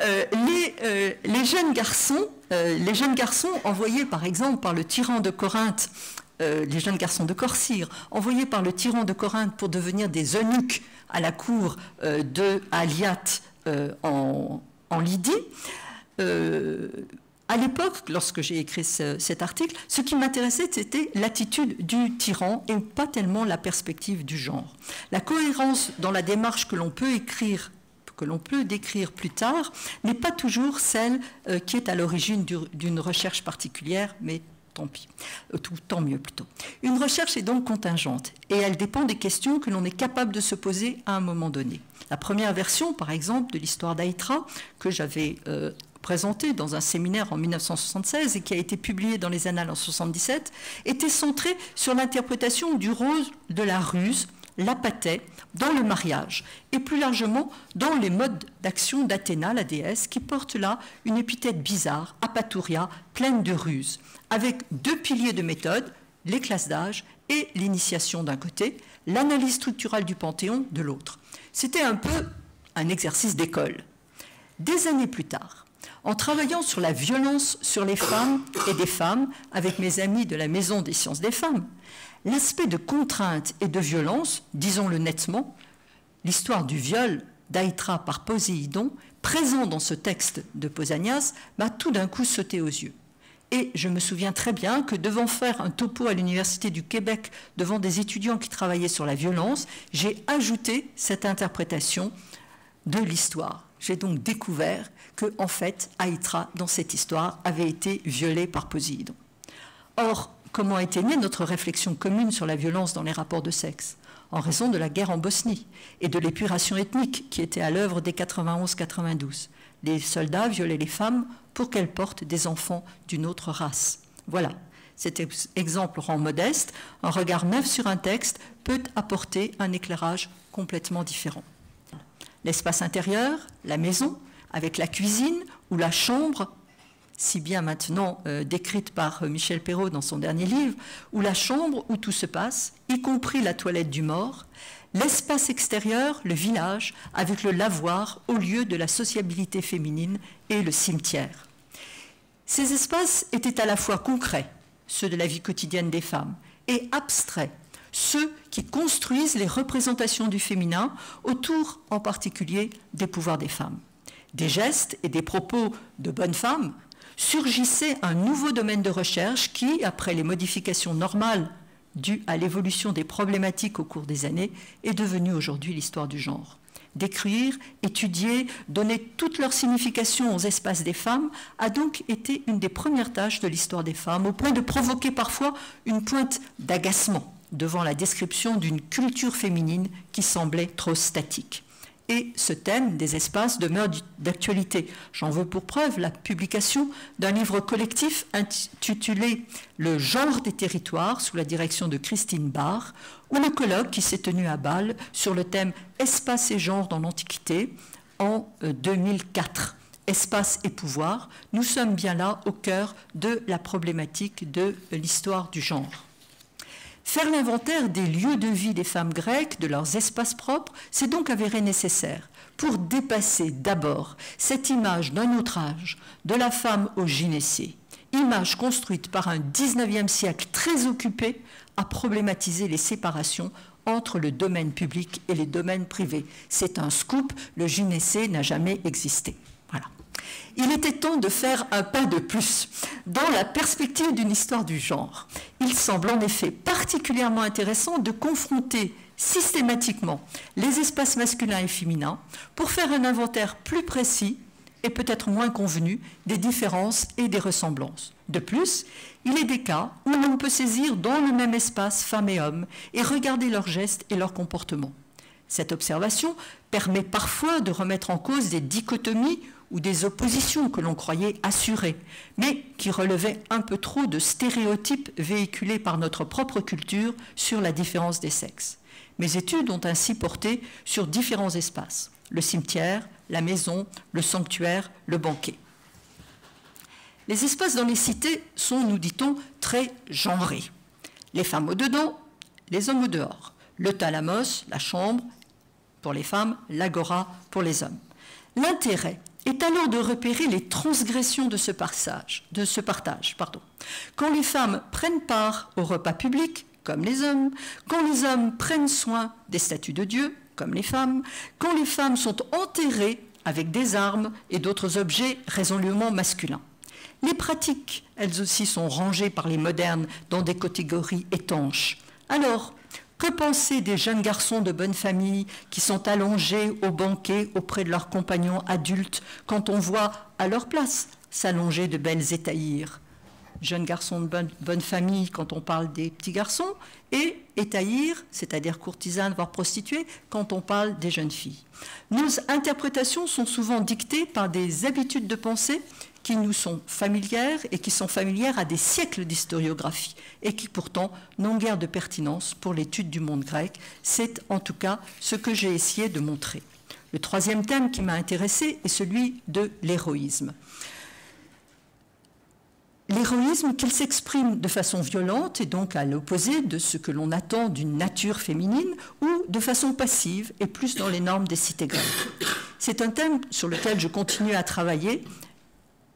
Euh, euh, les, jeunes garçons, euh, les jeunes garçons envoyés par exemple par le tyran de Corinthe, les jeunes garçons de Corcyre, envoyés par le tyran de Corinthe pour devenir des eunuques à la cour de Aliat en, en, Lydie, à l'époque, lorsque j'ai écrit cet article, ce qui m'intéressait, c'était l'attitude du tyran et pas tellement la perspective du genre. La cohérence dans la démarche que l'on peut écrire que l'on peut décrire plus tard n'est pas toujours celle euh, qui est à l'origine d'une recherche particulière, mais tant pis, euh, tout, tant mieux plutôt. Une recherche est donc contingente et elle dépend des questions que l'on est capable de se poser à un moment donné. La première version, par exemple, de l'histoire d'Aïtra, que j'avais euh, présenté dans un séminaire en 1976 et qui a été publié dans les Annales en 1977, était centré sur l'interprétation du rôle de la ruse, la dans le mariage, et plus largement dans les modes d'action d'Athéna, la déesse, qui porte là une épithète bizarre, apatouria, pleine de ruse, avec deux piliers de méthode, les classes d'âge et l'initiation d'un côté, l'analyse structurale du panthéon de l'autre. C'était un peu un exercice d'école. Des années plus tard, en travaillant sur la violence sur les femmes et des femmes avec mes amis de la Maison des sciences des femmes, l'aspect de contrainte et de violence, disons-le nettement, l'histoire du viol d'Aïtra par Poséidon, présent dans ce texte de Pausanias, m'a tout d'un coup sauté aux yeux. Et je me souviens très bien que devant faire un topo à l'Université du Québec devant des étudiants qui travaillaient sur la violence, j'ai ajouté cette interprétation de l'histoire. J'ai donc découvert que, en fait, Aïtra, dans cette histoire, avait été violée par Poséidon. Or, comment était née notre réflexion commune sur la violence dans les rapports de sexe? En raison de la guerre en Bosnie et de l'épuration ethnique qui était à l'œuvre dès 91-92. Les soldats violaient les femmes pour qu'elles portent des enfants d'une autre race. Voilà. Cet exemple rend modeste. Un regard neuf sur un texte peut apporter un éclairage complètement différent l'espace intérieur, la maison, avec la cuisine ou la chambre, si bien maintenant euh, décrite par euh, Michel Perrault dans son dernier livre, ou la chambre où tout se passe, y compris la toilette du mort, l'espace extérieur, le village, avec le lavoir au lieu de la sociabilité féminine et le cimetière. Ces espaces étaient à la fois concrets, ceux de la vie quotidienne des femmes, et abstraits, ceux qui construisent les représentations du féminin autour en particulier des pouvoirs des femmes. Des gestes et des propos de bonnes femmes surgissaient un nouveau domaine de recherche qui, après les modifications normales dues à l'évolution des problématiques au cours des années, est devenu aujourd'hui l'histoire du genre. Décrire, étudier, donner toute leur signification aux espaces des femmes a donc été une des premières tâches de l'histoire des femmes, au point de provoquer parfois une pointe d'agacement devant la description d'une culture féminine qui semblait trop statique. Et ce thème des espaces demeure d'actualité. J'en veux pour preuve la publication d'un livre collectif intitulé Le genre des territoires sous la direction de Christine Barr, ou le colloque qui s'est tenu à Bâle sur le thème Espace et genre dans l'Antiquité en 2004. Euh, Espace et pouvoir, nous sommes bien là au cœur de la problématique de l'histoire du genre. Faire l'inventaire des lieux de vie des femmes grecques, de leurs espaces propres, s'est donc avéré nécessaire pour dépasser d'abord cette image d'un autre âge de la femme au gynécée, image construite par un 19e siècle très occupé à problématiser les séparations entre le domaine public et les domaines privés. C'est un scoop, le gynécée n'a jamais existé. Il était temps de faire un pas de plus dans la perspective d'une histoire du genre. Il semble en effet particulièrement intéressant de confronter systématiquement les espaces masculins et féminins pour faire un inventaire plus précis et peut-être moins convenu des différences et des ressemblances. De plus, il est des cas où l'on peut saisir dans le même espace femmes et hommes et regarder leurs gestes et leurs comportements. Cette observation permet parfois de remettre en cause des dichotomies ou des oppositions que l'on croyait assurées, mais qui relevaient un peu trop de stéréotypes véhiculés par notre propre culture sur la différence des sexes. Mes études ont ainsi porté sur différents espaces, le cimetière, la maison, le sanctuaire, le banquet. Les espaces dans les cités sont, nous dit-on, très genrés. Les femmes au dedans, les hommes au dehors. Le thalamus, la chambre pour les femmes, l'agora pour les hommes. L'intérêt est alors de repérer les transgressions de ce, de ce partage. Pardon. Quand les femmes prennent part au repas public, comme les hommes, quand les hommes prennent soin des statues de Dieu, comme les femmes, quand les femmes sont enterrées avec des armes et d'autres objets résolument masculins. Les pratiques, elles aussi, sont rangées par les modernes dans des catégories étanches. Alors, que penser des jeunes garçons de bonne famille qui sont allongés au banquet auprès de leurs compagnons adultes quand on voit à leur place s'allonger de belles étaïrs Jeunes garçons de bonne, famille quand on parle des petits garçons et étaïrs, c'est-à-dire courtisanes voire prostituées, quand on parle des jeunes filles. Nos interprétations sont souvent dictées par des habitudes de pensée qui nous sont familières et qui sont familières à des siècles d'historiographie et qui pourtant n'ont guère de pertinence pour l'étude du monde grec. C'est en tout cas ce que j'ai essayé de montrer. Le troisième thème qui m'a intéressé est celui de l'héroïsme. L'héroïsme qu'il s'exprime de façon violente et donc à l'opposé de ce que l'on attend d'une nature féminine ou de façon passive et plus dans les normes des cités grecques. C'est un thème sur lequel je continue à travailler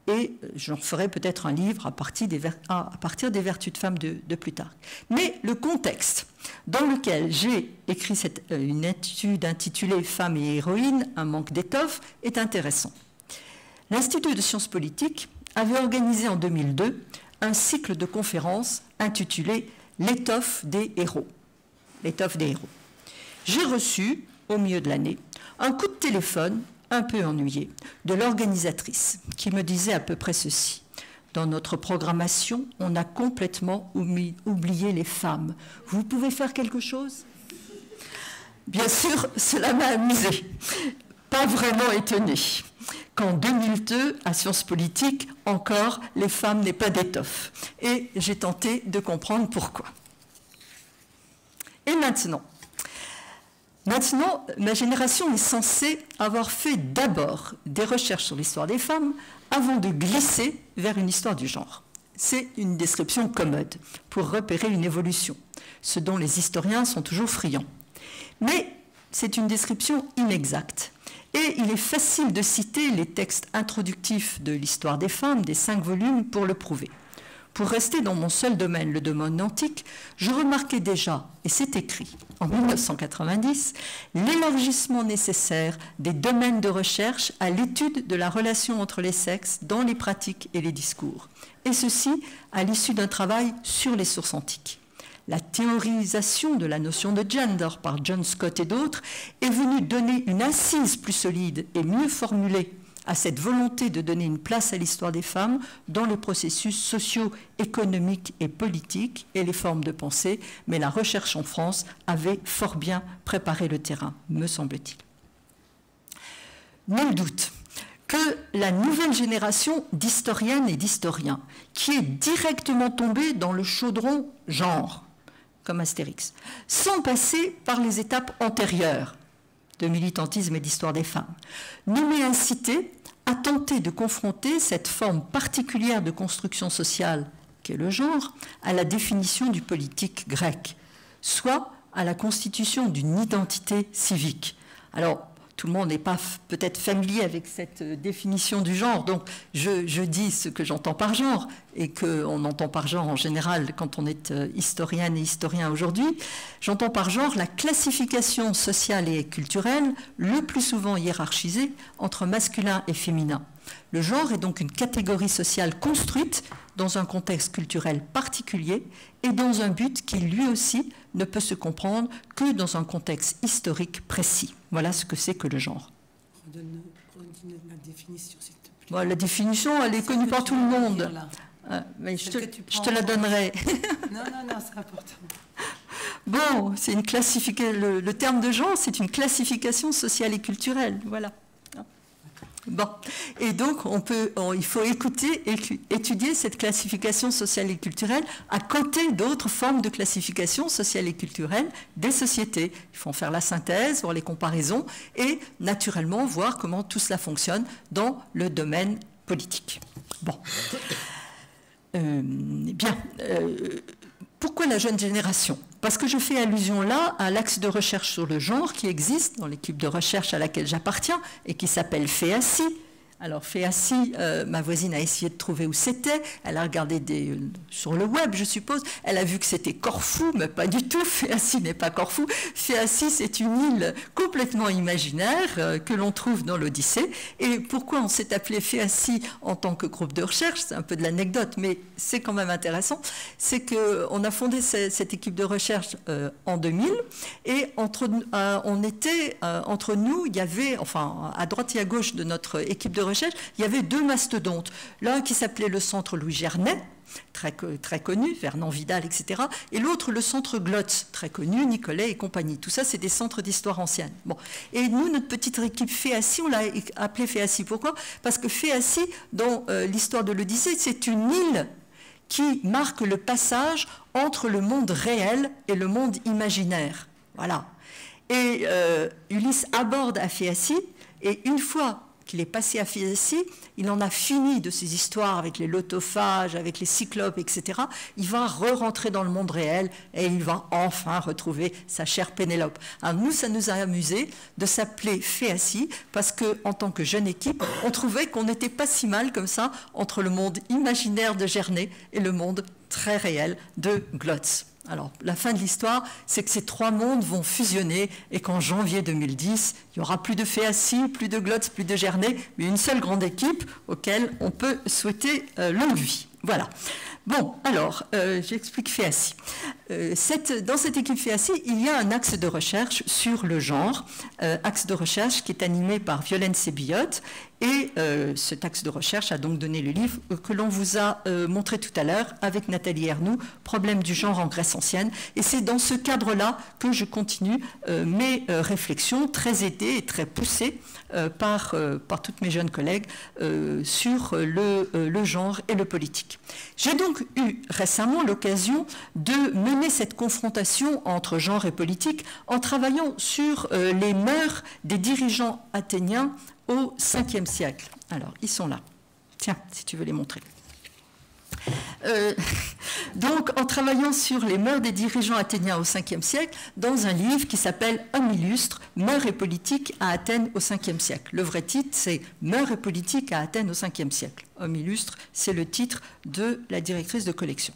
et j'en ferai peut-être un livre à partir des, vertus de femmes de, de, Plutarque. Mais le contexte dans lequel j'ai écrit euh, une étude intitulée Femmes et héroïnes, un manque d'étoffe, est intéressant. L'Institut de sciences politiques avait organisé en 2002 un cycle de conférences intitulé L'étoffe des héros. L'étoffe des héros. J'ai reçu, au milieu de l'année, un coup de téléphone un peu ennuyé de l'organisatrice qui me disait à peu près ceci. Dans notre programmation, on a complètement oublié les femmes. Vous pouvez faire quelque chose? Bien sûr, cela m'a amusé. Pas vraiment étonné qu'en 2002, à Sciences Politiques, encore, les femmes n'aient pas d'étoffe. Et j'ai tenté de comprendre pourquoi. Et maintenant, Maintenant, ma génération est censée avoir fait d'abord des recherches sur l'histoire des femmes avant de glisser vers une histoire du genre. C'est une description commode pour repérer une évolution, ce dont les historiens sont toujours friands. Mais c'est une description inexacte. Et il est facile de citer les textes introductifs de l'histoire des femmes, des cinq volumes, pour le prouver. Pour rester dans mon seul domaine, le domaine antique, je remarquais déjà, et c'est écrit en 1990, l'élargissement nécessaire des domaines de recherche à l'étude de la relation entre les sexes dans les pratiques et les discours, et ceci à l'issue d'un travail sur les sources antiques. La théorisation de la notion de gender par John Scott et d'autres est venue donner une assise plus solide et mieux formulée à cette volonté de donner une place à l'histoire des femmes dans les processus sociaux, économiques et politiques et les formes de pensée, mais la recherche en France avait fort bien préparé le terrain, me semble-t-il. Nul doute que la nouvelle génération d'historiennes et d'historiens, qui est directement tombée dans le chaudron genre, comme Astérix, sans passer par les étapes antérieures, de militantisme et d'histoire des femmes, met incité à tenter de confronter cette forme particulière de construction sociale qu'est le genre à la définition du politique grec, soit à la constitution d'une identité civique. Alors, tout le monde n'est pas peut-être familier avec cette euh, définition du genre, donc je, dis ce que j'entends par genre, et qu'on entend par genre en général quand on est euh, historienne et historien aujourd'hui. J'entends par genre la classification sociale et culturelle, le plus souvent hiérarchisée, entre masculin et féminin. Le genre est donc une catégorie sociale construite dans un contexte culturel particulier et dans un but qui lui aussi ne peut se comprendre que dans un contexte historique précis. Voilà ce que c'est que le genre. Redonne, la définition, s'il te plaît. la définition, elle est, connue par tout le monde. Ah, mais je te, la donnerai. non, non, non, c'est important. Bon, c'est une classification. Le, terme de genre, c'est une classification sociale et culturelle. Voilà. Bon, et donc on peut, il faut écouter, étudier cette classification sociale et culturelle à côté d'autres formes de classification sociale et culturelle des sociétés. Il faut en faire la synthèse, voir les comparaisons et naturellement voir comment tout cela fonctionne dans le domaine politique. Bon. Euh, bien. Euh, pourquoi la jeune génération? Parce que je fais allusion là à l'axe de recherche sur le genre qui existe dans l'équipe de recherche à laquelle j'appartiens et qui s'appelle FEACI, alors Féassi, euh, ma voisine a essayé de trouver où c'était. Elle a regardé des, sur le web, je suppose. Elle a vu que c'était Corfou, mais pas du tout. Féassi n'est pas Corfou. Féassi, c'est une île complètement imaginaire euh, que l'on trouve dans l'Odyssée. Et pourquoi on s'est appelé Féassi en tant que groupe de recherche C'est un peu de l'anecdote, mais c'est quand même intéressant. C'est qu'on a fondé cette, équipe de recherche euh, en 2000 et entre, on était entre nous, il y avait, enfin à droite et à gauche de notre équipe de recherche il y avait deux mastodontes. L'un qui s'appelait le centre Louis Gernet, très, très connu, Vernon Vidal, etc. Et l'autre, le centre Glotz, très connu, Nicolet et compagnie. Tout ça, c'est des centres d'histoire ancienne. Bon. Et nous, notre petite équipe Féassi, on l'a appelé Féassi. Pourquoi? Parce que Féassi, dans euh, l'histoire de l'Odyssée, c'est une île qui marque le passage entre le monde réel et le monde imaginaire. Voilà. Et euh, Ulysse aborde à Féassi, et une fois qu'il est passé à Fiessi, il en a fini de ses histoires avec les lotophages, avec les cyclopes, etc. Il va re-rentrer dans le monde réel et il va enfin retrouver sa chère Pénélope. Alors nous, ça nous a amusé de s'appeler Féassi parce que, en tant que jeune équipe, on trouvait qu'on n'était pas si mal comme ça entre le monde imaginaire de Gernet et le monde très réel de Glotz. Alors, la fin de l'histoire, c'est que ces trois mondes vont fusionner et qu'en janvier 2010, il n'y aura plus de Féassi, plus de Glotz, plus de Gernet, mais une seule grande équipe auquel on peut souhaiter euh, longue vie. Voilà. Bon, alors, euh, j'explique FEACI. Euh, dans cette équipe FEACI, il y a un axe de recherche sur le genre, axe de recherche qui est animé par Violaine Sébillotte, et cet axe de recherche a donc donné le livre que l'on vous a montré tout à l'heure avec Nathalie Ernoux, Problème du genre en Grèce ancienne. Et c'est dans ce cadre-là que je continue mes réflexions très aidées et très poussées par, par toutes mes jeunes collègues sur le, le genre et le politique. J'ai donc eu récemment l'occasion de mener cette confrontation entre genre et politique en travaillant sur euh, les mœurs des dirigeants athéniens au 5e siècle. Alors, ils sont là. Tiens, si tu veux les montrer. Euh, donc, en travaillant sur les mœurs des dirigeants athéniens au 5e siècle, dans un livre qui s'appelle Homme illustre, Mœurs et politique à Athènes au 5e siècle. Le vrai titre, c'est Mœurs et politique à Athènes au 5e siècle. Homme illustre, c'est le titre de la directrice de collection.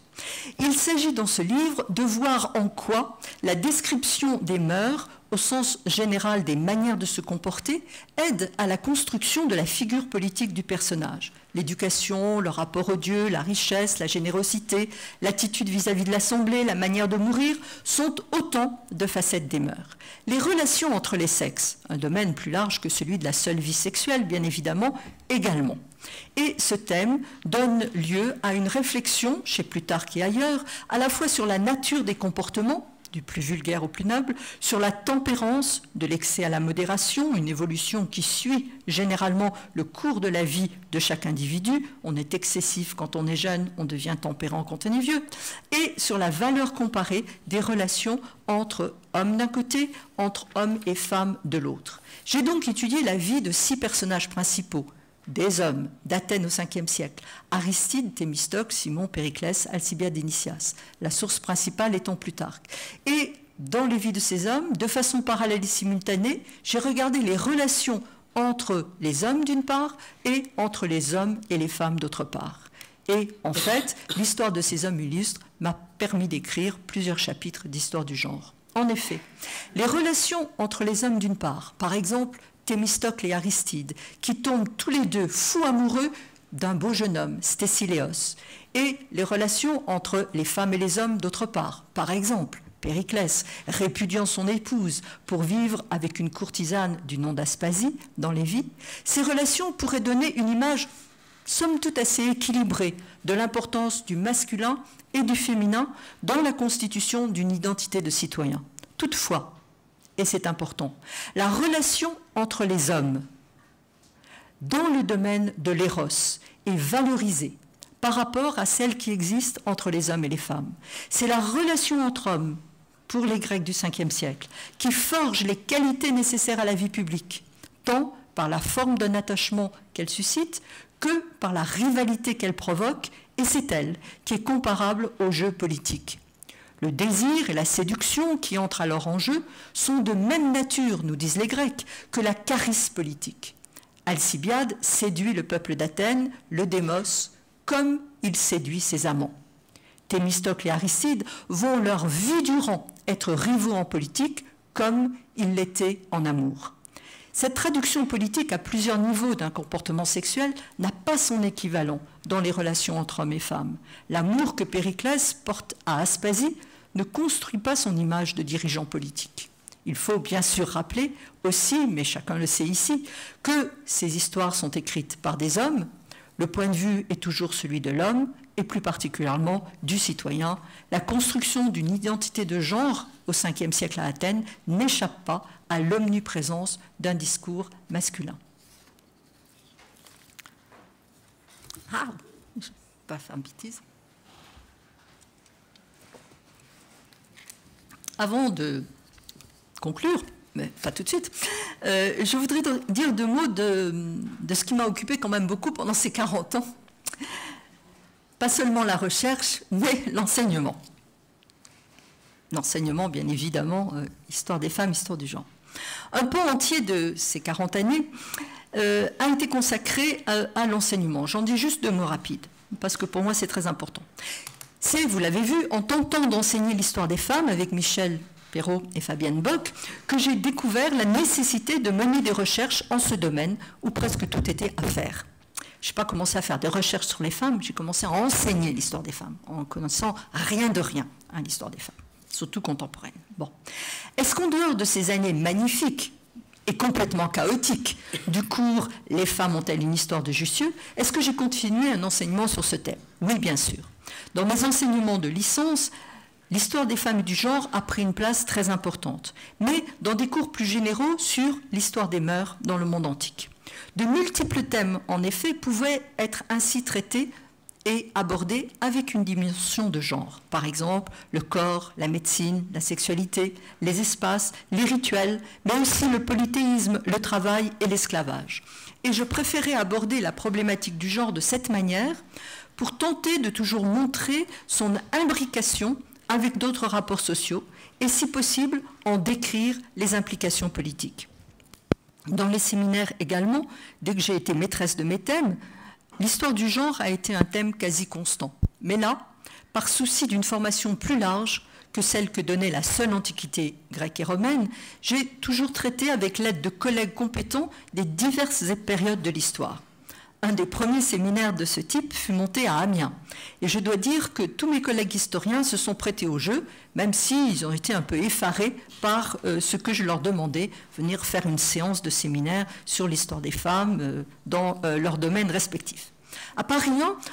Il s'agit dans ce livre de voir en quoi la description des mœurs au sens général des manières de se comporter, aide à la construction de la figure politique du personnage. L'éducation, le rapport au Dieu, la richesse, la générosité, l'attitude vis-à-vis de l'Assemblée, la manière de mourir, sont autant de facettes des mœurs. Les relations entre les sexes, un domaine plus large que celui de la seule vie sexuelle, bien évidemment, également. Et ce thème donne lieu à une réflexion, chez Plutarque et ailleurs, à la fois sur la nature des comportements, du plus vulgaire au plus noble, sur la tempérance, de l'excès à la modération, une évolution qui suit généralement le cours de la vie de chaque individu. On est excessif quand on est jeune, on devient tempérant quand on est vieux. Et sur la valeur comparée des relations entre hommes d'un côté, entre hommes et femmes de l'autre. J'ai donc étudié la vie de six personnages principaux des hommes d'Athènes au 5e siècle, Aristide, Thémistocle, Simon, Périclès, Alcibiade Nicias, la source principale étant Plutarque. Et dans les vies de ces hommes, de façon parallèle et simultanée, j'ai regardé les relations entre les hommes d'une part et entre les hommes et les femmes d'autre part. Et en fait, l'histoire de ces hommes illustres m'a permis d'écrire plusieurs chapitres d'histoire du genre. En effet, les relations entre les hommes d'une part, par exemple Thémistocle et Aristide, qui tombent tous les deux fous amoureux d'un beau jeune homme, Stésiléos, et les relations entre les femmes et les hommes d'autre part. Par exemple, Périclès, répudiant son épouse pour vivre avec une courtisane du nom d'Aspasie dans les vies, ces relations pourraient donner une image somme toute assez équilibrée de l'importance du masculin et du féminin dans la constitution d'une identité de citoyen. Toutefois, et c'est important, la relation entre les hommes dans le domaine de l'éros est valorisée par rapport à celle qui existe entre les hommes et les femmes. C'est la relation entre hommes, pour les Grecs du 5e siècle, qui forge les qualités nécessaires à la vie publique, tant par la forme d'un attachement qu'elle suscite que par la rivalité qu'elle provoque, et c'est elle qui est comparable au jeu politique. Le désir et la séduction qui entrent alors en jeu sont de même nature, nous disent les Grecs, que la charisme politique. Alcibiade séduit le peuple d'Athènes, le démos, comme il séduit ses amants. Thémistocle et Aristide vont leur vie durant être rivaux en politique comme ils l'étaient en amour. Cette traduction politique à plusieurs niveaux d'un comportement sexuel n'a pas son équivalent dans les relations entre hommes et femmes. L'amour que Périclès porte à Aspasie ne construit pas son image de dirigeant politique. Il faut bien sûr rappeler aussi, mais chacun le sait ici, que ces histoires sont écrites par des hommes. Le point de vue est toujours celui de l'homme et plus particulièrement du citoyen. La construction d'une identité de genre au 5e siècle à Athènes n'échappe pas à l'omniprésence d'un discours masculin. Ah, je pas faire une bêtise. Avant de conclure, mais pas tout de suite, euh, je voudrais dire deux mots de, de ce qui m'a occupé quand même beaucoup pendant ces 40 ans. Pas seulement la recherche, mais l'enseignement. L'enseignement, bien évidemment, euh, histoire des femmes, histoire du genre. Un pan entier de ces 40 années euh, a été consacré à, l'enseignement. J'en dis juste deux mots rapides, parce que pour moi c'est très important. C'est, vous l'avez vu, en tentant d'enseigner l'histoire des femmes avec Michel Perrault et Fabienne Bock, que j'ai découvert la nécessité de mener des recherches en ce domaine où presque tout était à faire. Je n'ai pas commencé à faire des recherches sur les femmes, j'ai commencé à enseigner l'histoire des femmes, en connaissant rien de rien à l'histoire des femmes, surtout contemporaine. Bon. Est-ce qu'en dehors de ces années magnifiques et complètement chaotiques du cours Les femmes ont-elles une histoire de Jussieu, est-ce que j'ai continué un enseignement sur ce thème? Oui, bien sûr. Dans mes enseignements de licence, l'histoire des femmes et du genre a pris une place très importante, mais dans des cours plus généraux sur l'histoire des mœurs dans le monde antique. De multiples thèmes, en effet, pouvaient être ainsi traités et abordés avec une dimension de genre. Par exemple, le corps, la médecine, la sexualité, les espaces, les rituels, mais aussi le polythéisme, le travail et l'esclavage. Et je préférais aborder la problématique du genre de cette manière pour tenter de toujours montrer son imbrication avec d'autres rapports sociaux et, si possible, en décrire les implications politiques. Dans les séminaires également, dès que j'ai été maîtresse de mes thèmes, l'histoire du genre a été un thème quasi constant. Mais là, par souci d'une formation plus large que celle que donnait la seule antiquité grecque et romaine, j'ai toujours traité avec l'aide de collègues compétents des diverses périodes de l'histoire un des premiers séminaires de ce type fut monté à Amiens. Et je dois dire que tous mes collègues historiens se sont prêtés au jeu, même s'ils ont été un peu effarés par euh, ce que je leur demandais, venir faire une séance de séminaire sur l'histoire des femmes euh, dans euh, leurs domaines respectifs. À Paris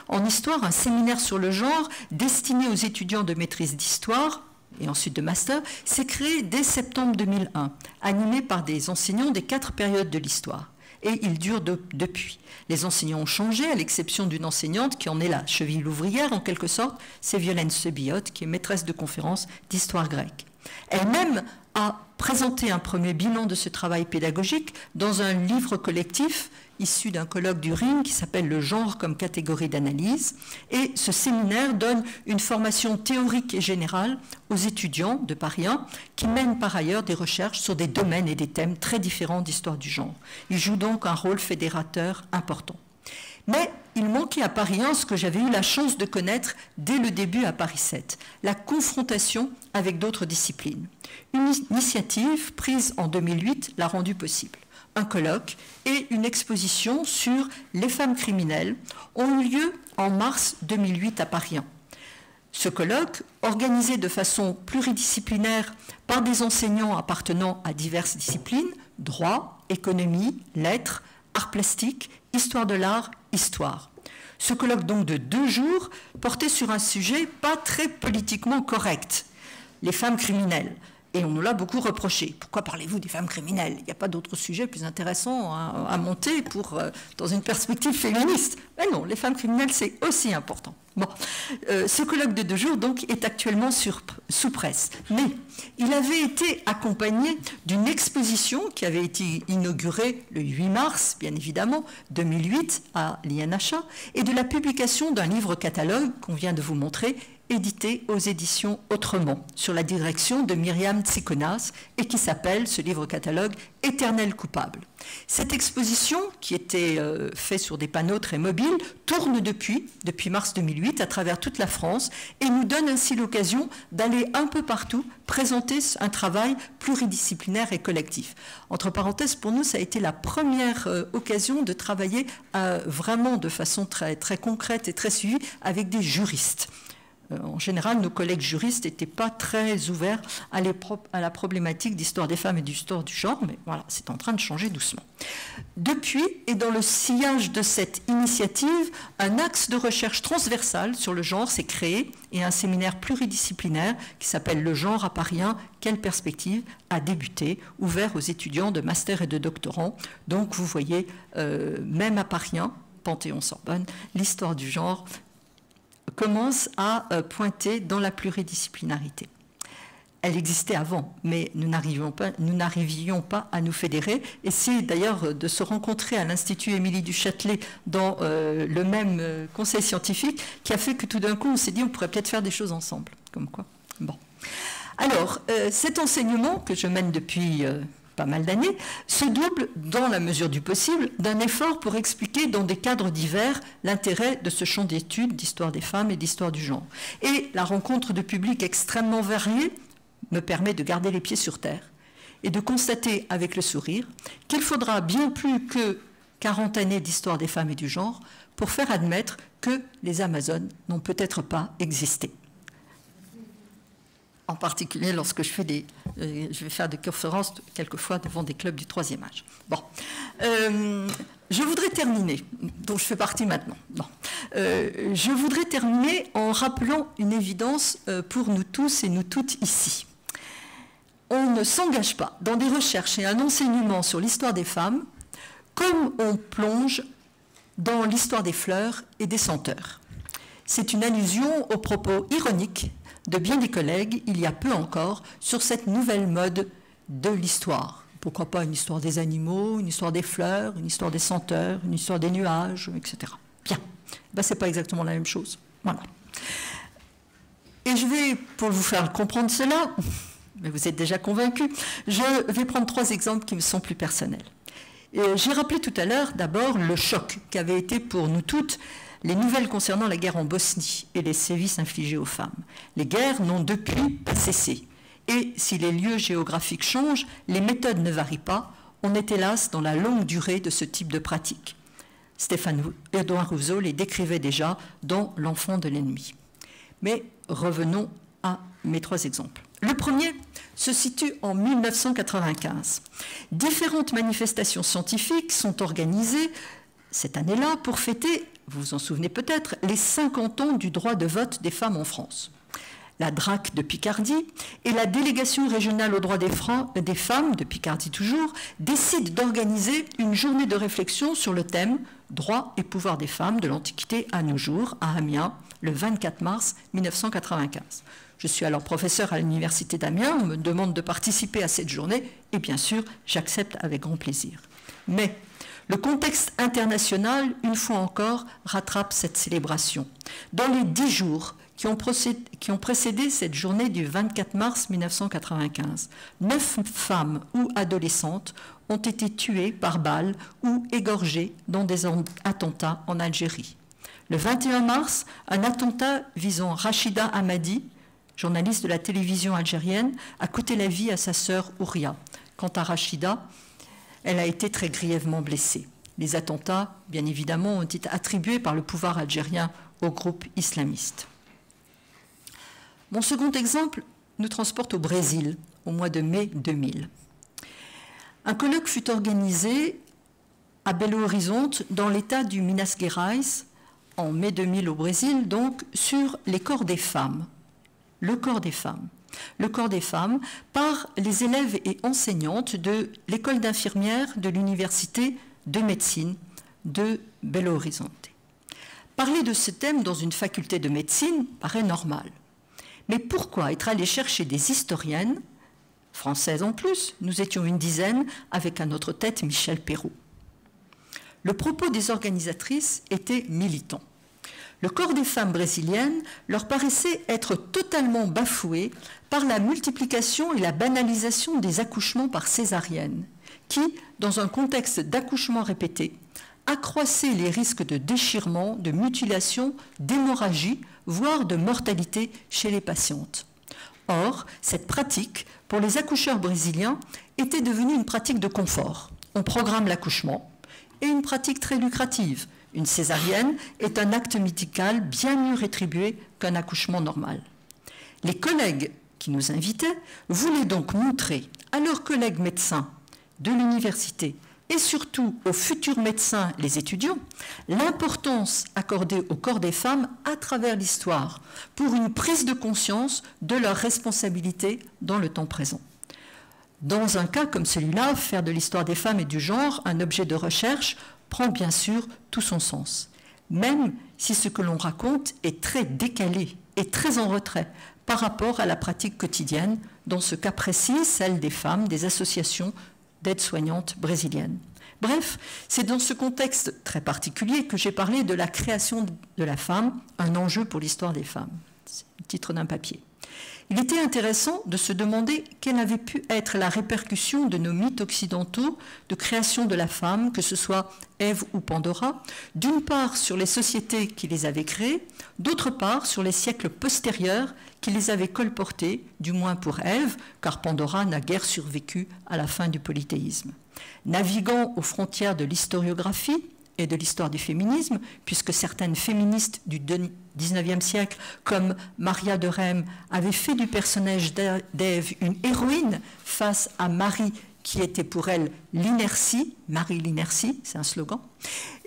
en histoire, un séminaire sur le genre destiné aux étudiants de maîtrise d'histoire et ensuite de master, s'est créé dès septembre 2001, animé par des enseignants des quatre périodes de l'histoire et il dure depuis. Les enseignants ont changé, à l'exception d'une enseignante qui en est la cheville ouvrière en quelque sorte, c'est Violaine Sebiote, qui est maîtresse de conférence d'histoire grecque. Elle-même a présenté un premier bilan de ce travail pédagogique dans un livre collectif issu d'un colloque du Ring qui s'appelle Le genre comme catégorie d'analyse. Et ce séminaire donne une formation théorique et générale aux étudiants de Paris 1 qui mènent par ailleurs des recherches sur des domaines et des thèmes très différents d'histoire du genre. Il joue donc un rôle fédérateur important. Mais il manquait à Paris 1 ce que j'avais eu la chance de connaître dès le début à Paris 7, la confrontation avec d'autres disciplines. Une initiative prise en 2008 l'a rendu possible. un colloque et une exposition sur les femmes criminelles ont eu lieu en mars 2008 à Paris. Ce colloque, organisé de façon pluridisciplinaire par des enseignants appartenant à diverses disciplines, droit, économie, lettres, art plastique, histoire de l'art, histoire. Ce colloque donc de deux jours portait sur un sujet pas très politiquement correct, les femmes criminelles. Et on nous l'a beaucoup reproché. Pourquoi parlez-vous des femmes criminelles? Il n'y a pas d'autres sujets plus intéressants à, monter pour, euh, dans une perspective féministe. Mais non, les femmes criminelles, c'est aussi important. Bon, euh, ce colloque de deux jours, donc, est actuellement sous presse. Mais il avait été accompagné d'une exposition qui avait été inaugurée le 8 mars, bien évidemment, 2008, à l'INHA, et de la publication d'un livre catalogue qu'on vient de vous montrer, édité aux éditions Autrement, sur la direction de Myriam Tsikonas, et qui s'appelle, ce livre catalogue, Éternel coupable. Cette exposition, qui était euh, faite sur des panneaux très mobiles, tourne depuis, depuis mars 2008, à travers toute la France, et nous donne ainsi l'occasion d'aller un peu partout présenter un travail pluridisciplinaire et collectif. Entre parenthèses, pour nous, ça a été la première euh, occasion de travailler euh, vraiment de façon très, très concrète et très suivie avec des juristes. Euh, en général, nos collègues juristes n'étaient pas très ouverts à, la problématique d'histoire des femmes et d'histoire du genre, mais voilà, c'est en train de changer doucement. Depuis, et dans le sillage de cette initiative, un axe de recherche transversal sur le genre s'est créé et un séminaire pluridisciplinaire qui s'appelle Le genre à Paris quelle perspective a débuté, ouvert aux étudiants de master et de doctorants. Donc vous voyez, euh, même à Paris Panthéon-Sorbonne, l'histoire du genre commence à euh, pointer dans la pluridisciplinarité. Elle existait avant, mais nous n'arrivions pas, à nous fédérer. Et c'est d'ailleurs de se rencontrer à l'Institut Émilie du Châtelet dans euh, le même euh, conseil scientifique qui a fait que tout d'un coup on s'est dit on pourrait peut-être faire des choses ensemble. Comme quoi. Bon. Alors, cet enseignement que je mène depuis pas mal d'années, se double, dans la mesure du possible, d'un effort pour expliquer dans des cadres divers l'intérêt de ce champ d'études d'histoire des femmes et d'histoire du genre. Et la rencontre de publics extrêmement variés me permet de garder les pieds sur terre et de constater avec le sourire qu'il faudra bien plus que 40 années d'histoire des femmes et du genre pour faire admettre que les Amazones n'ont peut-être pas existé en particulier lorsque je, fais des, euh, je vais faire des conférences quelquefois devant des clubs du troisième âge. Bon. Euh, je voudrais terminer, dont je fais partie maintenant. Euh, je voudrais terminer en rappelant une évidence pour nous tous et nous toutes ici. On ne s'engage pas dans des recherches et un enseignement sur l'histoire des femmes comme on plonge dans l'histoire des fleurs et des senteurs. C'est une allusion aux propos ironiques de bien des collègues, il y a peu encore, sur cette nouvelle mode de l'histoire. Pourquoi pas une histoire des animaux, une histoire des fleurs, une histoire des senteurs, une histoire des nuages, etc. Bien. Ben, Ce n'est pas exactement la même chose. Voilà. Et je vais, pour vous faire comprendre cela, mais vous êtes déjà convaincus, je vais prendre trois exemples qui me sont plus personnels. J'ai rappelé tout à l'heure d'abord le choc qu'avait été pour nous toutes les nouvelles concernant la guerre en Bosnie et les sévices infligés aux femmes. Les guerres n'ont depuis pas cessé. Et si les lieux géographiques changent, les méthodes ne varient pas. On est hélas dans la longue durée de ce type de pratique. Stéphane Edouard Rousseau les décrivait déjà dans L'enfant de l'ennemi. Mais revenons à mes trois exemples. Le premier se situe en 1995. Différentes manifestations scientifiques sont organisées cette année-là pour fêter vous vous en souvenez peut-être, les 50 ans du droit de vote des femmes en France. La DRAC de Picardie et la délégation régionale aux droits des, femmes de Picardie toujours décident d'organiser une journée de réflexion sur le thème Droit et pouvoir des femmes de l'Antiquité à nos jours à Amiens le 24 mars 1995. Je suis alors professeur à l'université d'Amiens, on me demande de participer à cette journée et bien sûr j'accepte avec grand plaisir. Mais le contexte international, une fois encore, rattrape cette célébration. Dans les dix jours qui ont, précédé cette journée du 24 mars 1995, neuf femmes ou adolescentes ont été tuées par balles ou égorgées dans des attentats en Algérie. Le 21 mars, un attentat visant Rachida Hamadi, journaliste de la télévision algérienne, a coûté la vie à sa sœur Ouria. Quant à Rachida, elle a été très grièvement blessée. Les attentats, bien évidemment, ont été attribués par le pouvoir algérien au groupe islamiste. Mon second exemple nous transporte au Brésil au mois de mai 2000. Un colloque fut organisé à Belo Horizonte, dans l'état du Minas Gerais, en mai 2000 au Brésil, donc sur les corps des femmes. Le corps des femmes. Le corps des femmes par les élèves et enseignantes de l'école d'infirmières de l'université de médecine de Belo Horizonte. Parler de ce thème dans une faculté de médecine paraît normal. Mais pourquoi être allé chercher des historiennes, françaises en plus, nous étions une dizaine, avec à notre tête Michel Perrault? Le propos des organisatrices était militant. Le corps des femmes brésiliennes leur paraissait être totalement bafoué par la multiplication et la banalisation des accouchements par césarienne, qui, dans un contexte d'accouchement répété, accroissait les risques de déchirement, de mutilation, d'hémorragie, voire de mortalité chez les patientes. Or, cette pratique, pour les accoucheurs brésiliens, était devenue une pratique de confort. On programme l'accouchement et une pratique très lucrative. Une césarienne est un acte médical bien mieux rétribué qu'un accouchement normal. Les collègues qui nous invitaient voulaient donc montrer à leurs collègues médecins de l'université et surtout aux futurs médecins, les étudiants, l'importance accordée au corps des femmes à travers l'histoire pour une prise de conscience de leurs responsabilités dans le temps présent. Dans un cas comme celui-là, faire de l'histoire des femmes et du genre un objet de recherche prend bien sûr tout son sens, même si ce que l'on raconte est très décalé et très en retrait par rapport à la pratique quotidienne, dans ce cas précis, celle des femmes, des associations d'aide-soignante brésilienne. Bref, c'est dans ce contexte très particulier que j'ai parlé de la création de la femme, un enjeu pour l'histoire des femmes. C'est le titre d'un papier. Il était intéressant de se demander quelle avait pu être la répercussion de nos mythes occidentaux de création de la femme, que ce soit Ève ou Pandora, d'une part sur les sociétés qui les avaient créées, d'autre part sur les siècles postérieurs qui les avaient colportés, du moins pour Ève, car Pandora n'a guère survécu à la fin du polythéisme. Naviguant aux frontières de l'historiographie, et de l'histoire du féminisme, puisque certaines féministes du XIXe siècle, comme Maria de Rem, avaient fait du personnage d'Ève une héroïne face à Marie, qui était pour elle l'inertie, Marie l'inertie, c'est un slogan,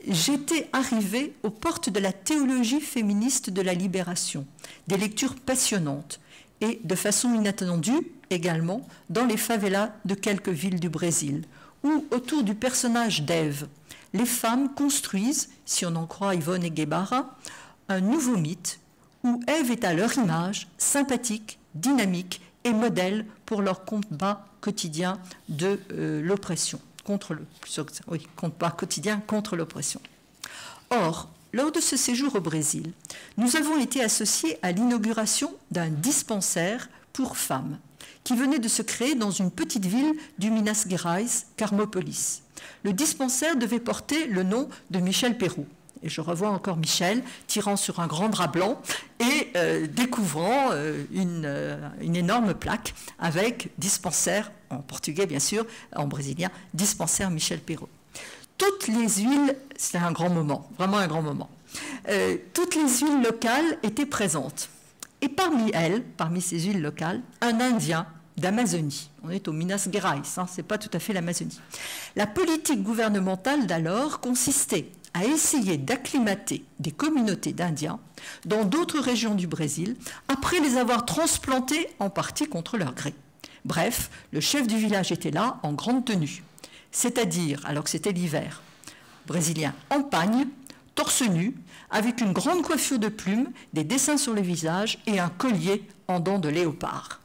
j'étais arrivée aux portes de la théologie féministe de la libération, des lectures passionnantes, et de façon inattendue également dans les favelas de quelques villes du Brésil, où autour du personnage d'Ève, les femmes construisent, si on en croit Yvonne et Guevara, un nouveau mythe où Ève est à leur image, sympathique, dynamique et modèle pour leur combat quotidien de euh, l'oppression, contre combat quotidien contre l'oppression. Or, lors de ce séjour au Brésil, nous avons été associés à l'inauguration d'un dispensaire pour femmes qui venait de se créer dans une petite ville du Minas Gerais, Carmopolis le dispensaire devait porter le nom de Michel Pérou. Et je revois encore Michel tirant sur un grand drap blanc et euh, découvrant euh, euh, une, énorme plaque avec dispensaire, en portugais bien sûr, en brésilien, dispensaire Michel Perrault. Toutes les huiles, c'est un grand moment, vraiment un grand moment. toutes les huiles locales étaient présentes. Et parmi elles, parmi ces huiles locales, un Indien d'Amazonie. On est au Minas Gerais, hein, ce n'est pas tout à fait l'Amazonie. La politique gouvernementale d'alors consistait à essayer d'acclimater des communautés d'Indiens dans d'autres régions du Brésil après les avoir transplantés en partie contre leur gré. Bref, le chef du village était là en grande tenue, c'est-à-dire, alors que c'était l'hiver, brésilien en pagne, torse nu, avec une grande coiffure de plumes, des dessins sur le visage et un collier en dents de léopard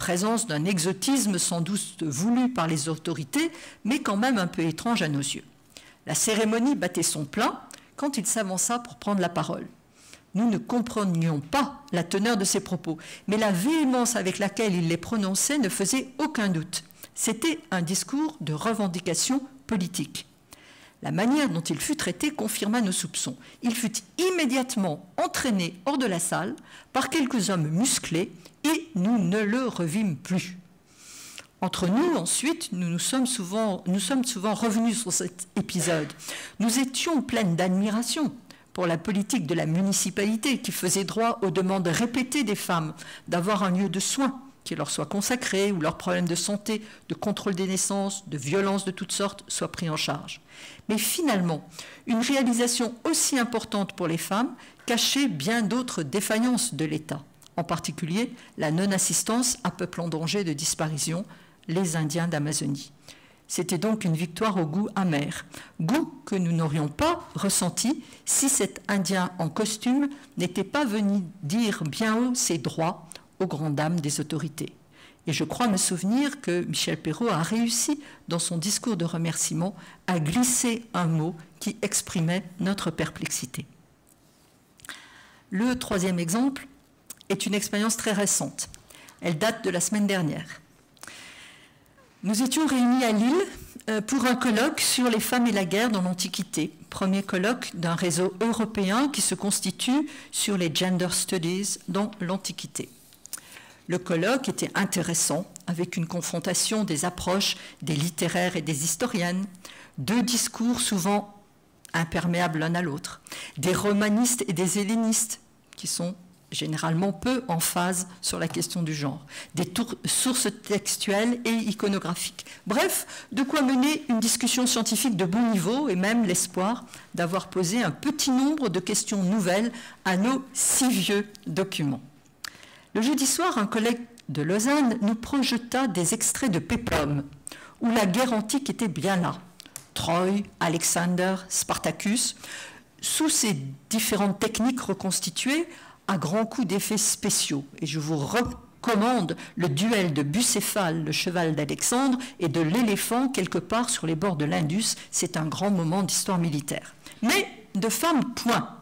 présence d'un exotisme sans doute voulu par les autorités, mais quand même un peu étrange à nos yeux. La cérémonie battait son plein quand il s'avança pour prendre la parole. Nous ne comprenions pas la teneur de ses propos, mais la véhémence avec laquelle il les prononçait ne faisait aucun doute. C'était un discours de revendication politique. La manière dont il fut traité confirma nos soupçons. Il fut immédiatement entraîné hors de la salle par quelques hommes musclés et nous ne le revîmes plus. Entre nous, ensuite, nous nous sommes souvent, revenus sur cet épisode. Nous étions pleines d'admiration pour la politique de la municipalité qui faisait droit aux demandes répétées des femmes d'avoir un lieu de soins qui leur soit consacré, où leurs problèmes de santé, de contrôle des naissances, de violences de toutes sortes soient pris en charge. Mais finalement, une réalisation aussi importante pour les femmes cachait bien d'autres défaillances de l'État, en particulier la non-assistance à peuple en danger de disparition, les Indiens d'Amazonie. C'était donc une victoire au goût amer, goût que nous n'aurions pas ressenti si cet Indien en costume n'était pas venu dire bien haut ses droits aux grandes dames des autorités. Et je crois me souvenir que Michel Perrault a réussi, dans son discours de remerciement, à glisser un mot qui exprimait notre perplexité. Le troisième exemple est une expérience très récente. Elle date de la semaine dernière. Nous étions réunis à Lille euh, pour un colloque sur les femmes et la guerre dans l'Antiquité, premier colloque d'un réseau européen qui se constitue sur les gender studies dans l'Antiquité. Le colloque était intéressant, avec une confrontation des approches des littéraires et des historiennes, deux discours souvent imperméables l'un à l'autre, des romanistes et des hellénistes, qui sont généralement peu en phase sur la question du genre, des sources textuelles et iconographiques. Bref, de quoi mener une discussion scientifique de bon niveau et même l'espoir d'avoir posé un petit nombre de questions nouvelles à nos si vieux documents. Le jeudi soir, un collègue de Lausanne nous projeta des extraits de Péplum, où la guerre antique était bien là. Troy, Alexander, Spartacus, sous ces différentes techniques reconstituées à grands coups d'effets spéciaux. Et je vous recommande le duel de Bucéphale, le cheval d'Alexandre, et de l'éléphant quelque part sur les bords de l'Indus. C'est un grand moment d'histoire militaire. Mais de femmes, point.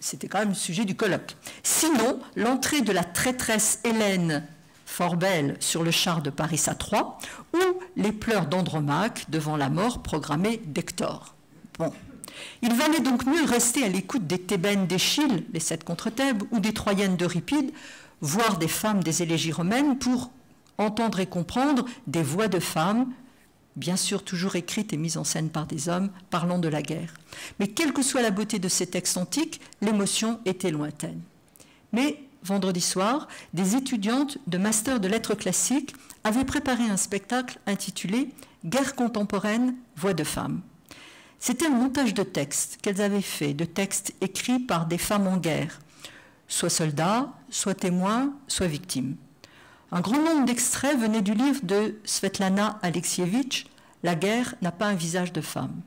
C'était quand même le sujet du colloque. Sinon, l'entrée de la traîtresse Hélène fort belle sur le char de Paris à Troyes, ou les pleurs d'Andromaque devant la mort programmée d'Hector. Bon. Il valait donc mieux rester à l'écoute des Thébaines d'Échille, les sept contre Thèbes, ou des Troyennes d'Euripide, voire des femmes des élégies romaines, pour entendre et comprendre des voix de femmes bien sûr toujours écrites et mises en scène par des hommes, parlant de la guerre. Mais quelle que soit la beauté de ces textes antiques, l'émotion était lointaine. Mais vendredi soir, des étudiantes de master de lettres classiques avaient préparé un spectacle intitulé Guerre contemporaine, voix de femmes. C'était un montage de textes qu'elles avaient fait, de textes écrits par des femmes en guerre, soit soldats, soit témoins, soit victimes. Un grand nombre d'extraits venaient du livre de Svetlana Alexievitch, La guerre n'a pas un visage de femme.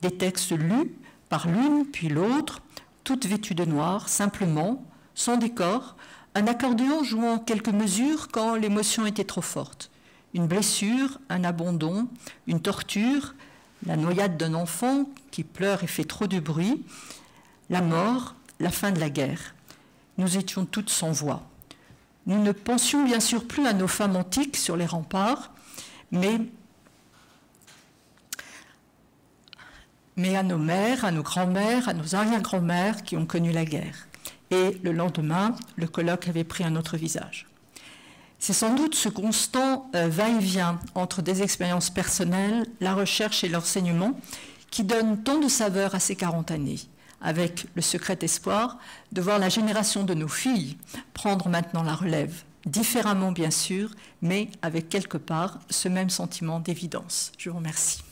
Des textes lus par l'une puis l'autre, toutes vêtues de noir, simplement, sans décor, un accordéon jouant quelques mesures quand l'émotion était trop forte. Une blessure, un abandon, une torture, la noyade d'un enfant qui pleure et fait trop de bruit, la mort, la fin de la guerre. Nous étions toutes sans voix. Nous ne pensions bien sûr plus à nos femmes antiques sur les remparts, mais, à nos mères, à nos grands-mères, à nos arrière-grands-mères qui ont connu la guerre. Et le lendemain, le colloque avait pris un autre visage. C'est sans doute ce constant euh, va-et-vient entre des expériences personnelles, la recherche et l'enseignement qui donne tant de saveur à ces 40 années avec le secret espoir de voir la génération de nos filles prendre maintenant la relève, différemment bien sûr, mais avec quelque part ce même sentiment d'évidence. Je vous remercie.